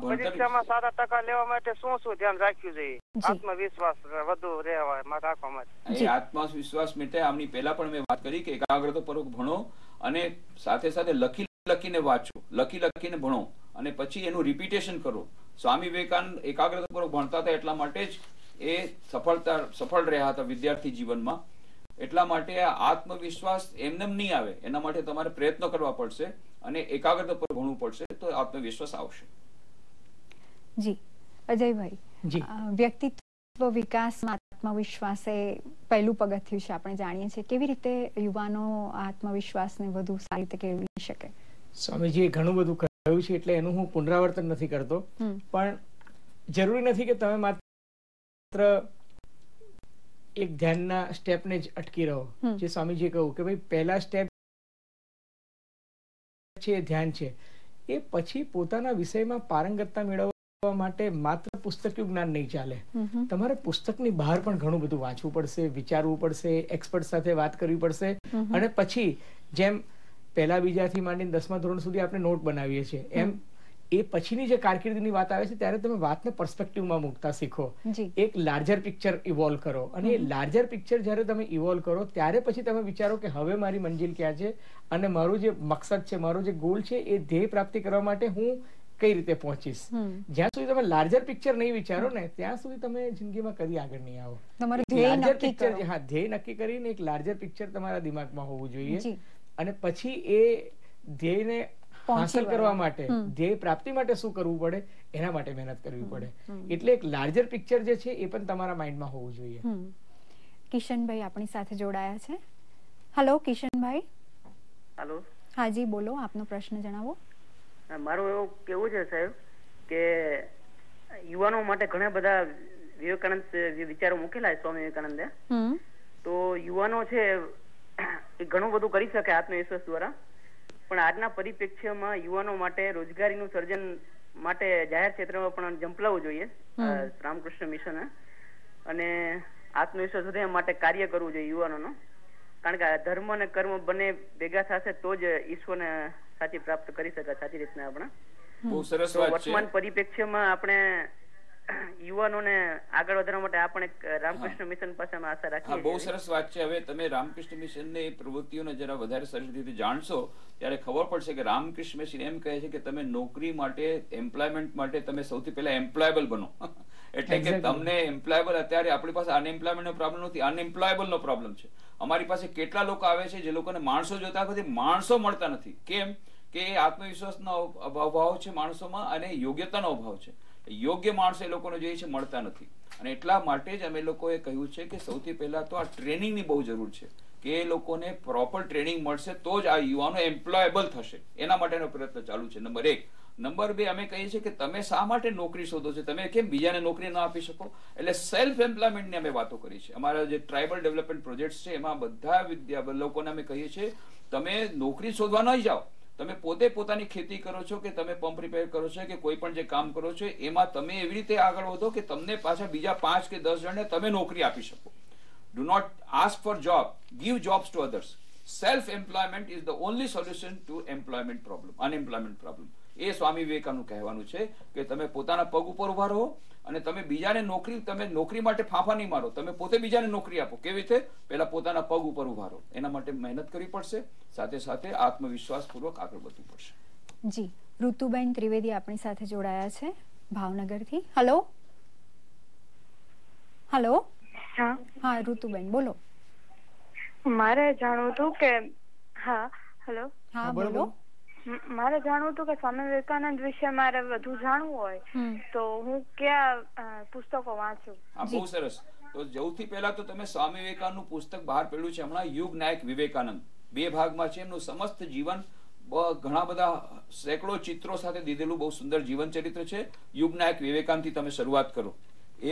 પરીક્ષામાં સારા ટકા લેવા માટે શું શું ધ્યાન રાખ્યું જોઈએ આત્મવિશ્વાસ વધુ રહેવા રાખવા માટે. આત્મવિશ્વાસ માટે આમની પહેલા પણ મેં વાત કરી કે એકાગ્રતા પૂર્વક ભણો અને સાથે સાથે લખી લખીને વાંચો. લખી લખીને ભણો. અને પછી એનું રિપીટેશન કરો. સ્વામી વિવેકાનંદ એકાગ્રતા પૂર્વક ભણતા હતા એટલા માટે જ એ સફળતા સફળ રહ્યા હતા વિદ્યાર્થી જીવનમાં. એટલા માટે આ આત્મવિશ્વાસ એમને નહીં આવે એના માટે તમારે પ્રયત્ન કરવા પડશે અને એકાગ્રતા પર ભણવું પડશે તો આત્મવિશ્વાસ આવશે. જી અજયભાઈ જી. વ્યક્તિત્વ વિકાસમાં આત્મવિશ્વાસ એ પહેલું પગથિયું છે આપણે જાણીએ છીએ. કેવી રીતે યુવાનો આત્મવિશ્વાસને વધુ સારી રીતે કેળવી શકે? સ્વામીજીએ ઘણું બધું કહ્યું છે એટલે એનું હું પુનરાવર્તન નથી કરતો. પણ જરૂરી નથી કે તમે માત્ર એક ધ્યાનના સ્ટેપને જ અટકી રહો. જે સ્વામીજીએ કહ્યું કે ભાઈ પહેલા સ્ટેપ છે ધ્યાન છે. એ પછી પોતાના વિષયમાં પારંગતતા મેળવવા માટે માત્ર પુસ્તકનું જ્ઞાન નહીં ચાલે. તમારે પુસ્તકની બહાર પણ ઘણું બધું વાંચવું પડશે વિચારવું પડશે એક્સપર્ટ સાથે વાત કરવી પડશે. અને પછી જેમ પહેલા બીજાથી માંડીને દસમા ધોરણ સુધી આપણે નોટ બનાવીએ છીએ એમ એ પછીની જે કારકિર્દીની વાત આવે છે ત્યારે તમે વાતને પર્સપેક્ટિવમાં મૂકતા શીખો. એક લાર્જર પિક્ચર ઇવોલ્વ કરો. અને એ લાર્જર પિક્ચર જ્યારે તમે ઇવોલ્વ કરો ત્યારે પછી તમે વિચારો કે હવે મારી મંજિલ ક્યાં છે અને મારું જે મકસદ છે મારો જે ગોલ છે એ ધ્યેય પ્રાપ્તિ કરવા માટે હું કઈ રીતે પહોંચીશ? જ્યાં સુધી તમે લાર્જર પિક્ચર નહીં વિચારો ને ત્યાં સુધી તમે જિંદગીમાં કદી આગળ નહીં આવો. લાર્જર પિક્ચર હા ધ્યેય નક્કી કરીને એક લાર્જર પિક્ચર તમારા દિમાગમાં હોવું જોઈએ. અને પછી એ ધ્યેયને હાંસલ કરવા માટે. ધ્યેય પ્રાપ્તિ માટે શું કરવું પડે? એના માટે મહેનત કરવી પડે. એટલે એક લાર્જર પિક્ચર જે છે એ પણ તમારા માઇન્ડમાં હોવું જોઈએ. કિશનભાઈ આપણી સાથે જોડાયા છે. હેલો કિશનભાઈ. હેલો હાજી બોલો આપનો પ્રશ્ન જણાવો. મારું એવું કેવું છે સાહેબ કે યુવાનો માટે ઘણા બધા વિવેકાનંદ વિચારો મૂકેલા સ્વામી વિવેકાનંદે. તો યુવાનો છે એ ઘણું બધું કરી શકે આત્મવિશ્વાસ દ્વારા. પણ આજના પરિપ્રેક્ષ્યમાં યુવાનો માટે રોજગારીનું સર્જન માટે જાહેર ક્ષેત્રમાં પણ ઝંપલાવવું જોઈએ રામકૃષ્ણ મિશન. અને આત્મવિશ્વાસ વધે માટે કાર્ય કરવું જોઈએ યુવાનોનો. કારણ કે ધર્મ અને કર્મ બંને ભેગા થશે તો જ ઈશ્વરને સાચી પ્રાપ્ત કરી શકાય સાચી રીતના આપણે. બહુ સરસ વાત છે. વર્તમાન પરિપ્રેક્ષ્યમાં આપણે યુવાનોને આગળ વધારવા માટે આપણે રામકૃષ્ણ મિશન પાસે આશા રાખીએ બહુ સરસ વાત છે. હવે તમે રામકૃષ્ણ મિશનની પ્રવૃત્તિઓને જરા વધારે સરસ રીતે જાણશો ત્યારે ખબર પડશે કે રામકૃષ્ણ મિશન એમ કહે છે કે તમે નોકરી માટે એમ્પ્લોયમેન્ટ માટે તમે સૌથી પહેલા એમ્પ્લોયેબલ બનો. (laughs) એટલે કે તમને એમ્પ્લોયેબલ અત્યારે આપણી પાસે અનએમ્પ્લોયમેન્ટ નો પ્રોબ્લેમ નથી અનએમ્પ્લોયેબલ નો પ્રોબ્લેમ છે. અમારી પાસે કેટલા લોકો આવે છે જે લોકોને માણસો જોતા નથી માણસો મળતા નથી. કેમ? કે આત્મવિશ્વાસનો અભાવ છે માણસોમાં અને યોગ્યતાનો અભાવ છે. યોગ્ય માણસો એ લોકોને જોઈએ છે, મળતા નથી. અને એટલા માટે જ અમે લોકોએ કહ્યું છે કે સૌથી પહેલાં તો આ ટ્રેનિંગની બહુ જરૂર છે. કે એ લોકોને પ્રોપર ટ્રેનિંગ મળશે તો જ આ યુવાનો એમ્પ્લોયેબલ થશે. એના માટેનો પ્રયત્ન ચાલુ છે. નંબર એક. નંબર બે, અમે કહીએ છીએ કે તમે શા માટે નોકરી શોધો છો? તમે કેમ બીજાને નોકરી ન આપી શકો? એટલે સેલ્ફ એમ્પ્લોયમેન્ટની અમે વાતો કરી છે. અમારા જે ટ્રાઇબલ ડેવલપમેન્ટ પ્રોજેક્ટ છે, એમાં બધા વિદ્યા, લોકોને અમે કહીએ છીએ, તમે નોકરી શોધવા નહીં જાઓ. તમે પોતે પોતાની ખેતી કરો છો કે તમે પંપ રિપેર કરો છો કે કોઈ પણ જે કામ કરો છો, એમાં તમે એવી રીતે આગળ વધો કે તમને પાછા બીજા પાંચ કે દસ જણને તમે નોકરી આપી શકો. Do not ask for job give jobs to others self employment is the only solution to employment problem unemployment problem એ સ્વામી વિવેકાનું કહેવાનું છે કે તમે પોતાના પગ ઉપર ઊભા રહો અને તમે બીજાને નોકરી તમે નોકરી માટે ફાંફા નહીં મારો. તમે પોતે બીજાને નોકરી આપો. કેવી રીતે? પહેલા પોતાના પગ ઉપર ઊભા રહો. એના માટે મહેનત કરવી પડશે. સાથે સાથે આત્મવિશ્વાસપૂર્વક આગળ વધવું પડશે. જી. ઋતુબેન ત્રિવેદી આપણી સાથે જોડાયા છે ભાવનગરથી. હલો? હલો? હા. હા ઋતુબેન બોલો. મારે જાણવું હતું કે હા હેલો? હા બોલો. મારે જાણવું હતું કે સ્વામી વિવેકાનંદ વિશે મારે વધુ જાણવું હોય તો હું કયા પુસ્તકો વાંચું? હા બહુ સરસ. તો સૌથી પહેલા તો તમે સ્વામી વિવેકાનંદ પુસ્તક બહાર પડ્યું છે. હમણાં યુગ નાયક વિવેકાનંદ. બે ભાગમાં છે. એમનું સમસ્ત જીવન ઘણા બધા સેંકડો ચિત્રો સાથે દીધેલું બહુ સુંદર જીવન ચરિત્ર છે. યુગ નાયક વિવેકાનંદથી તમે શરૂઆત કરો.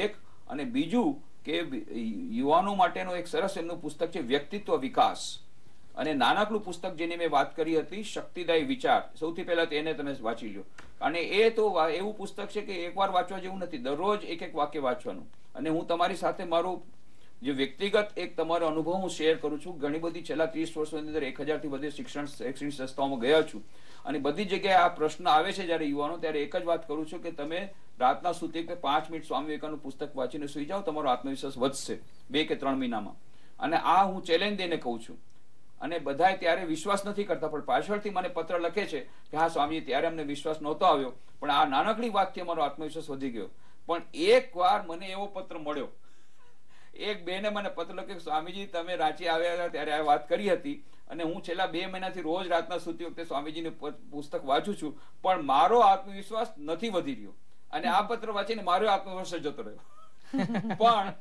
એક અને બીજું કે યુવાનો માટેનું એક સરસ એમનું પુસ્તક છે વ્યક્તિત્વ વિકાસ. અને નાનકડું પુસ્તક જેની મેં વાત કરી હતી, શક્તિદાયી વિચાર, સૌથી પહેલા તેને તમે વાંચી લો અને એ તો એવું પુસ્તક છે કે એકવાર વાંચવા જેવું નથી, દરરોજ એક એક વાક્ય વાંચવાનું. અને હું તમારી સાથે મારું જે વ્યક્તિગત એક તમારો અનુભવ હું શેર કરું છું, ઘણી બધી છેલ્લા ત્રીસ વર્ષની અંદર એક હજારથી વધુ શિક્ષણ શૈક્ષણિક સંસ્થાઓમાં ગયા છું. અને બધી જગ્યાએ આ પ્રશ્ન આવે છે જ્યારે યુવાનો, ત્યારે એક જ વાત કરું છું કે તમે રાતના સુધી કે પાંચ મિનિટ સ્વામી વિવેકાનું પુસ્તક વાંચીને સુઈ જાઓ, તમારો આત્મવિશ્વાસ વધશે બે કે ત્રણ મહિનામાં. અને આ હું ચેલેન્જ દઈને કહું છું. અને બધાએ ત્યારે વિશ્વાસ નથી કરતા. પણ પાછળથી મને પત્ર લખે છે કે હા સ્વામી ત્યારે અમને વિશ્વાસ નહોતો આવ્યો. પણ આ નાનકડી વાતથી અમારો આત્મવિશ્વાસ વધી ગયો. પણ એક વાર મને એવો પત્ર મળ્યો. એક બેને મને પત્ર લખ્યો સ્વામીજી તમે રાંચી આવ્યા હતા ત્યારે આ વાત કરી હતી અને હું છેલ્લા બે મહિનાથી રોજ રાતના સુતી વખતે સ્વામીજીનું પુસ્તક વાંચું છું પણ મારો આત્મવિશ્વાસ નથી વધી રહ્યો. અને આ પત્ર વાંચીને મારો આત્મવિશ્વાસ જતો રહ્યો. (laughs) પણ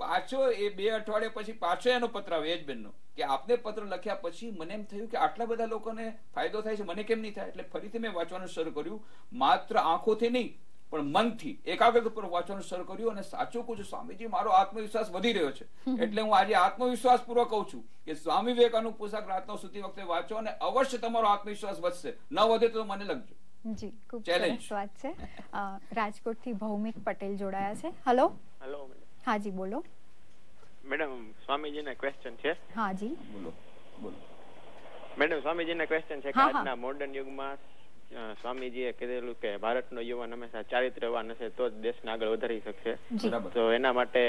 પાછો એ બે અઠવાડિયા પછી પાછો એનો પત્ર આવે એજ બેનનો. કે આપને પત્ર લખ્યા પછી મને એમ થયું કે આટલા બધા લોકોને ફાયદો થાય છે મને કેમ નહીં થાય? એટલે ફરીથી મેં વાંચવાનું શરૂ કર્યું. માત્ર આંખોથી નહીં પણ મનથી એકાગ્રત ઉપર વાંચવાનું શરૂ કર્યું અને સાચું કહું છું સ્વામીજી મારો આત્મવિશ્વાસ વધી રહ્યો છે. એટલે હું આજે આત્મવિશ્વાસ પૂર્વક કહું છું કે સ્વામી વિવેકાનંદ પુસ્તક રાતનો સુધી વખતે વાંચો અને અવશ્ય તમારો આત્મવિશ્વાસ વધશે. ન વધે તો મને લખજો. જી ખૂબ સરસ વાત છે. રાજકોટથી ભૌમિક પટેલ જોડાયા છે. હેલો હેલો હાજી બોલો. મેડમ સ્વામીજીને ક્વેશ્ચન છે. હાજી બોલો બોલો. મેડમ સ્વામીજીને ક્વેશ્ચન છે કે આજના મોડર્ન યુગમાં સ્વામીજીએ કીધેલું કે ભારતનો યુવાન હંમેશા ચારિત્રવાન હશે તો જ દેશને આગળ વધારી શકશે. તો એના માટે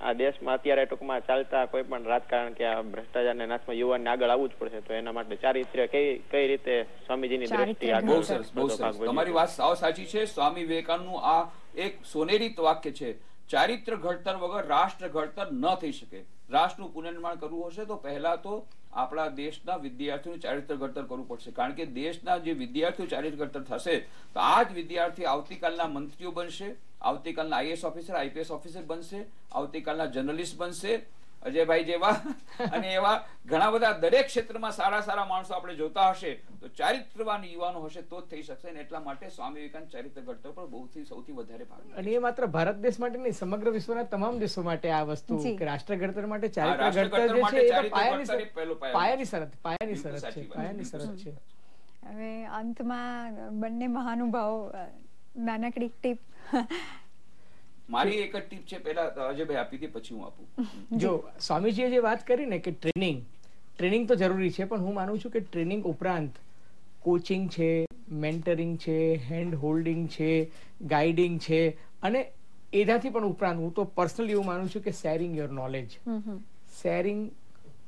આ દેશમાં અત્યારે ટૂંકમાં ચાલતા કોઈ પણ રાજકારણ કે આ ભ્રષ્ટાચારના નાશમાં યુવાનને આગળ આવવું જ પડશે તો એના માટે ચારિત્ર્ય કઈ કઈ રીતે સ્વામીજીની દ્રષ્ટિ બહુ સરસ બહુ સરસ. તમારી વાત સાવ સાચી છે. સ્વામી વિવેકાનંદનું આ એક સોનેરી વાક્ય છે. ચારિત્ર ઘડતર વગર રાષ્ટ્ર ઘડતર ન થઈ શકે. રાષ્ટ્રનું પુનર્નિર્માણ કરવું હશે તો પહેલા તો આપણા દેશના વિદ્યાર્થીઓનું ચારિત્ર ઘડતર કરવું પડશે. કારણ કે દેશના જે વિદ્યાર્થીઓ ચારિત્ર ઘડતર થશે, તો આ જ વિદ્યાર્થી આવતીકાલના મંત્રીઓ બનશે, આવતીકાલના આઈએસ ઓફિસર, આઈપીએસ ઓફિસર બનશે, આવતીકાલના જર્નલિસ્ટ બનશે અજયભાઈ જેવા અને એવા ઘણા બધા દરેક ક્ષેત્રમાં સારા સારા માણસો આપણે જોતા હશે તો ચારિત્રવાન યુવાનો હશે તો જ થઈ શકશે અને એટલા માટે સ્વામી વિવેકાનંદ ચારિત્ર ઘડતર પર બહુથી સૌથી વધારે ભાગ અને એ માત્ર ભારત દેશ માટે નહીં સમગ્ર વિશ્વના તમામ દેશો માટે આ વસ્તુ કે રાષ્ટ્ર ઘડતર માટે ચારિત્ર ઘડતર જે છે એ પાયાની પાયાની શરત પાયાની શરત છે પાયાની શરત છે. હવે અંતમાં બંને મહાનુભાવો નાનકડી ટીપ. મારી એક જ ટીપ છે પહેલા અજયભાઈ આપી હતી પછી હું આપું. (laughs) જો સ્વામીજીએ જે વાત કરી ને કે ટ્રેનિંગ ટ્રેનિંગ તો જરૂરી છે પણ હું માનું છું કે ટ્રેનિંગ ઉપરાંત કોચિંગ છે મેન્ટરિંગ છે હેન્ડ હોલ્ડિંગ છે ગાઈડિંગ છે અને એનાથી પણ ઉપરાંત હું તો પર્સનલી એવું માનું છું કે sharing your knowledge. Sharing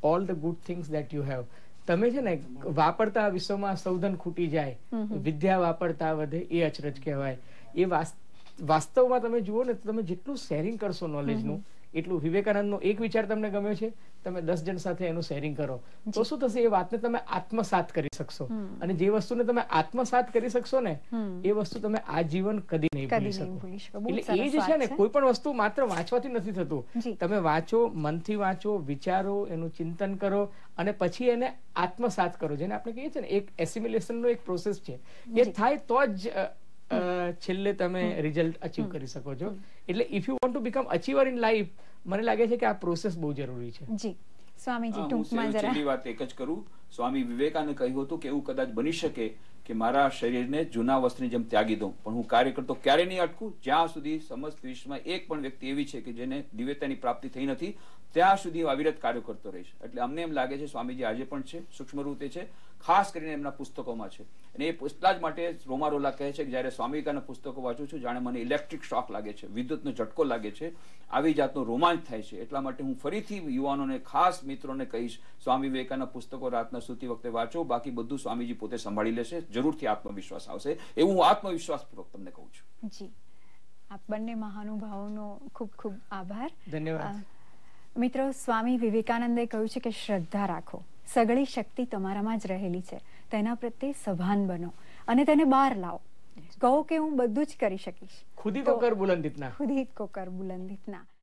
all the good things that you have. તમે છે ને વાપરતા વિશ્વમાં સૌધન ખૂટી જાય વિદ્યા વાપરતા વધે એ અચરજ કહેવાય. એ વાસ્તવમાં તમે જુઓ ને તો તમે જેટલું શેરિંગ કરશો નોલેજનું એટલું વિવેકાનંદનો એક વિચાર તમને ગમ્યો છે તમે દસ જણ સાથે એનું શેરિંગ કરો. તો શું થશે? એ વાતને તમે આત્મસાત કરી શકશો. અને જે વસ્તુને તમે આત્મસાત કરી શકશો ને એ વસ્તુ તમે આ જીવન કદી નહીં ભૂલી શકો. એટલે એ જે છે ને કોઈ પણ વસ્તુ માત્ર વાંચવાથી નથી થતું. તમે વાંચો મનથી વાંચો વિચારો એનું ચિંતન કરો અને પછી એને આત્મસાત કરો. જેને આપણે કહીએ છીએ ને એક એસિમ્યુલેશનનો એક પ્રોસેસ છે. એ થાય તો જ છેલ્લે તમે રિઝલ્ટ અચીવ કરી શકો છો. એટલે if you want to become achiever in life મને લાગે છે કે આ પ્રોસેસ બહુ જરૂરી છે. જી. સ્વામીજી ટૂંકમાં જરા. છેલ્લી વાત એક જ કરું. સ્વામી વિવેકાનંદ કહ્યું હતું કે એવું કદાચ બની શકે કે મારા શરીરને જૂના વસ્ત્રની જેમ ત્યાગી દઉં. પણ હું કાર્ય કરતો ક્યારે નહીં અટકું. જ્યાં સુધી સમસ્ત વિશ્વમાં એક પણ વ્યક્તિ એવી છે કે જેને દિવ્યતાની પ્રાપ્તિ થઈ નથી ત્યાં સુધી અવિરત કાર્ય કરતો રહીશ. એટલે અમને એમ લાગે છે સ્વામીજી આજે પણ છે સૂક્ષ્મ રૂપે છે. ખાસ કરીને એમના પુસ્તકોમાં છે. અને એ એટલા જ માટે રોમારોલા કહે છે કે જ્યારે સ્વામી વિવેકાનંદ પુસ્તકો વાંચું છું જાણે મને ઇલેક્ટ્રિક શોક લાગે છે વિદ્યુતનો ઝટકો લાગે છે આવી જાતનો રોમાંચ થાય છે. એટલા માટે હું ફરીથી યુવાનોને ખાસ મિત્રોને કહીશ સ્વામી વિવેકાનંદ પુસ્તકો રાતના સુતી વખતે વાંચો બાકી બધું સ્વામીજી પોતે સંભાળી લેશે. જરૂરથી આત્મવિશ્વાસ આવશે. એવું હું આત્મવિશ્વાસ પૂર્વક તમને કહું છું. જી. આપ બંને મહાનુભાવોનો ખૂબ ખૂબ આભાર. ધન્યવાદ. મિત્રો સ્વામી વિવેકાનંદે કહ્યું છે કે શ્રદ્ધા રાખો. સગળી શક્તિ તમારામાં જ રહેલી છે. તેના પ્રત્યે સભાન બનો અને તેને બહાર લાવો. કહો કે હું બધું જ કરી શકીશ. ખુદી તો કર બુલંદ ઇતના ખુદી કો કર બુલંદ ઇતના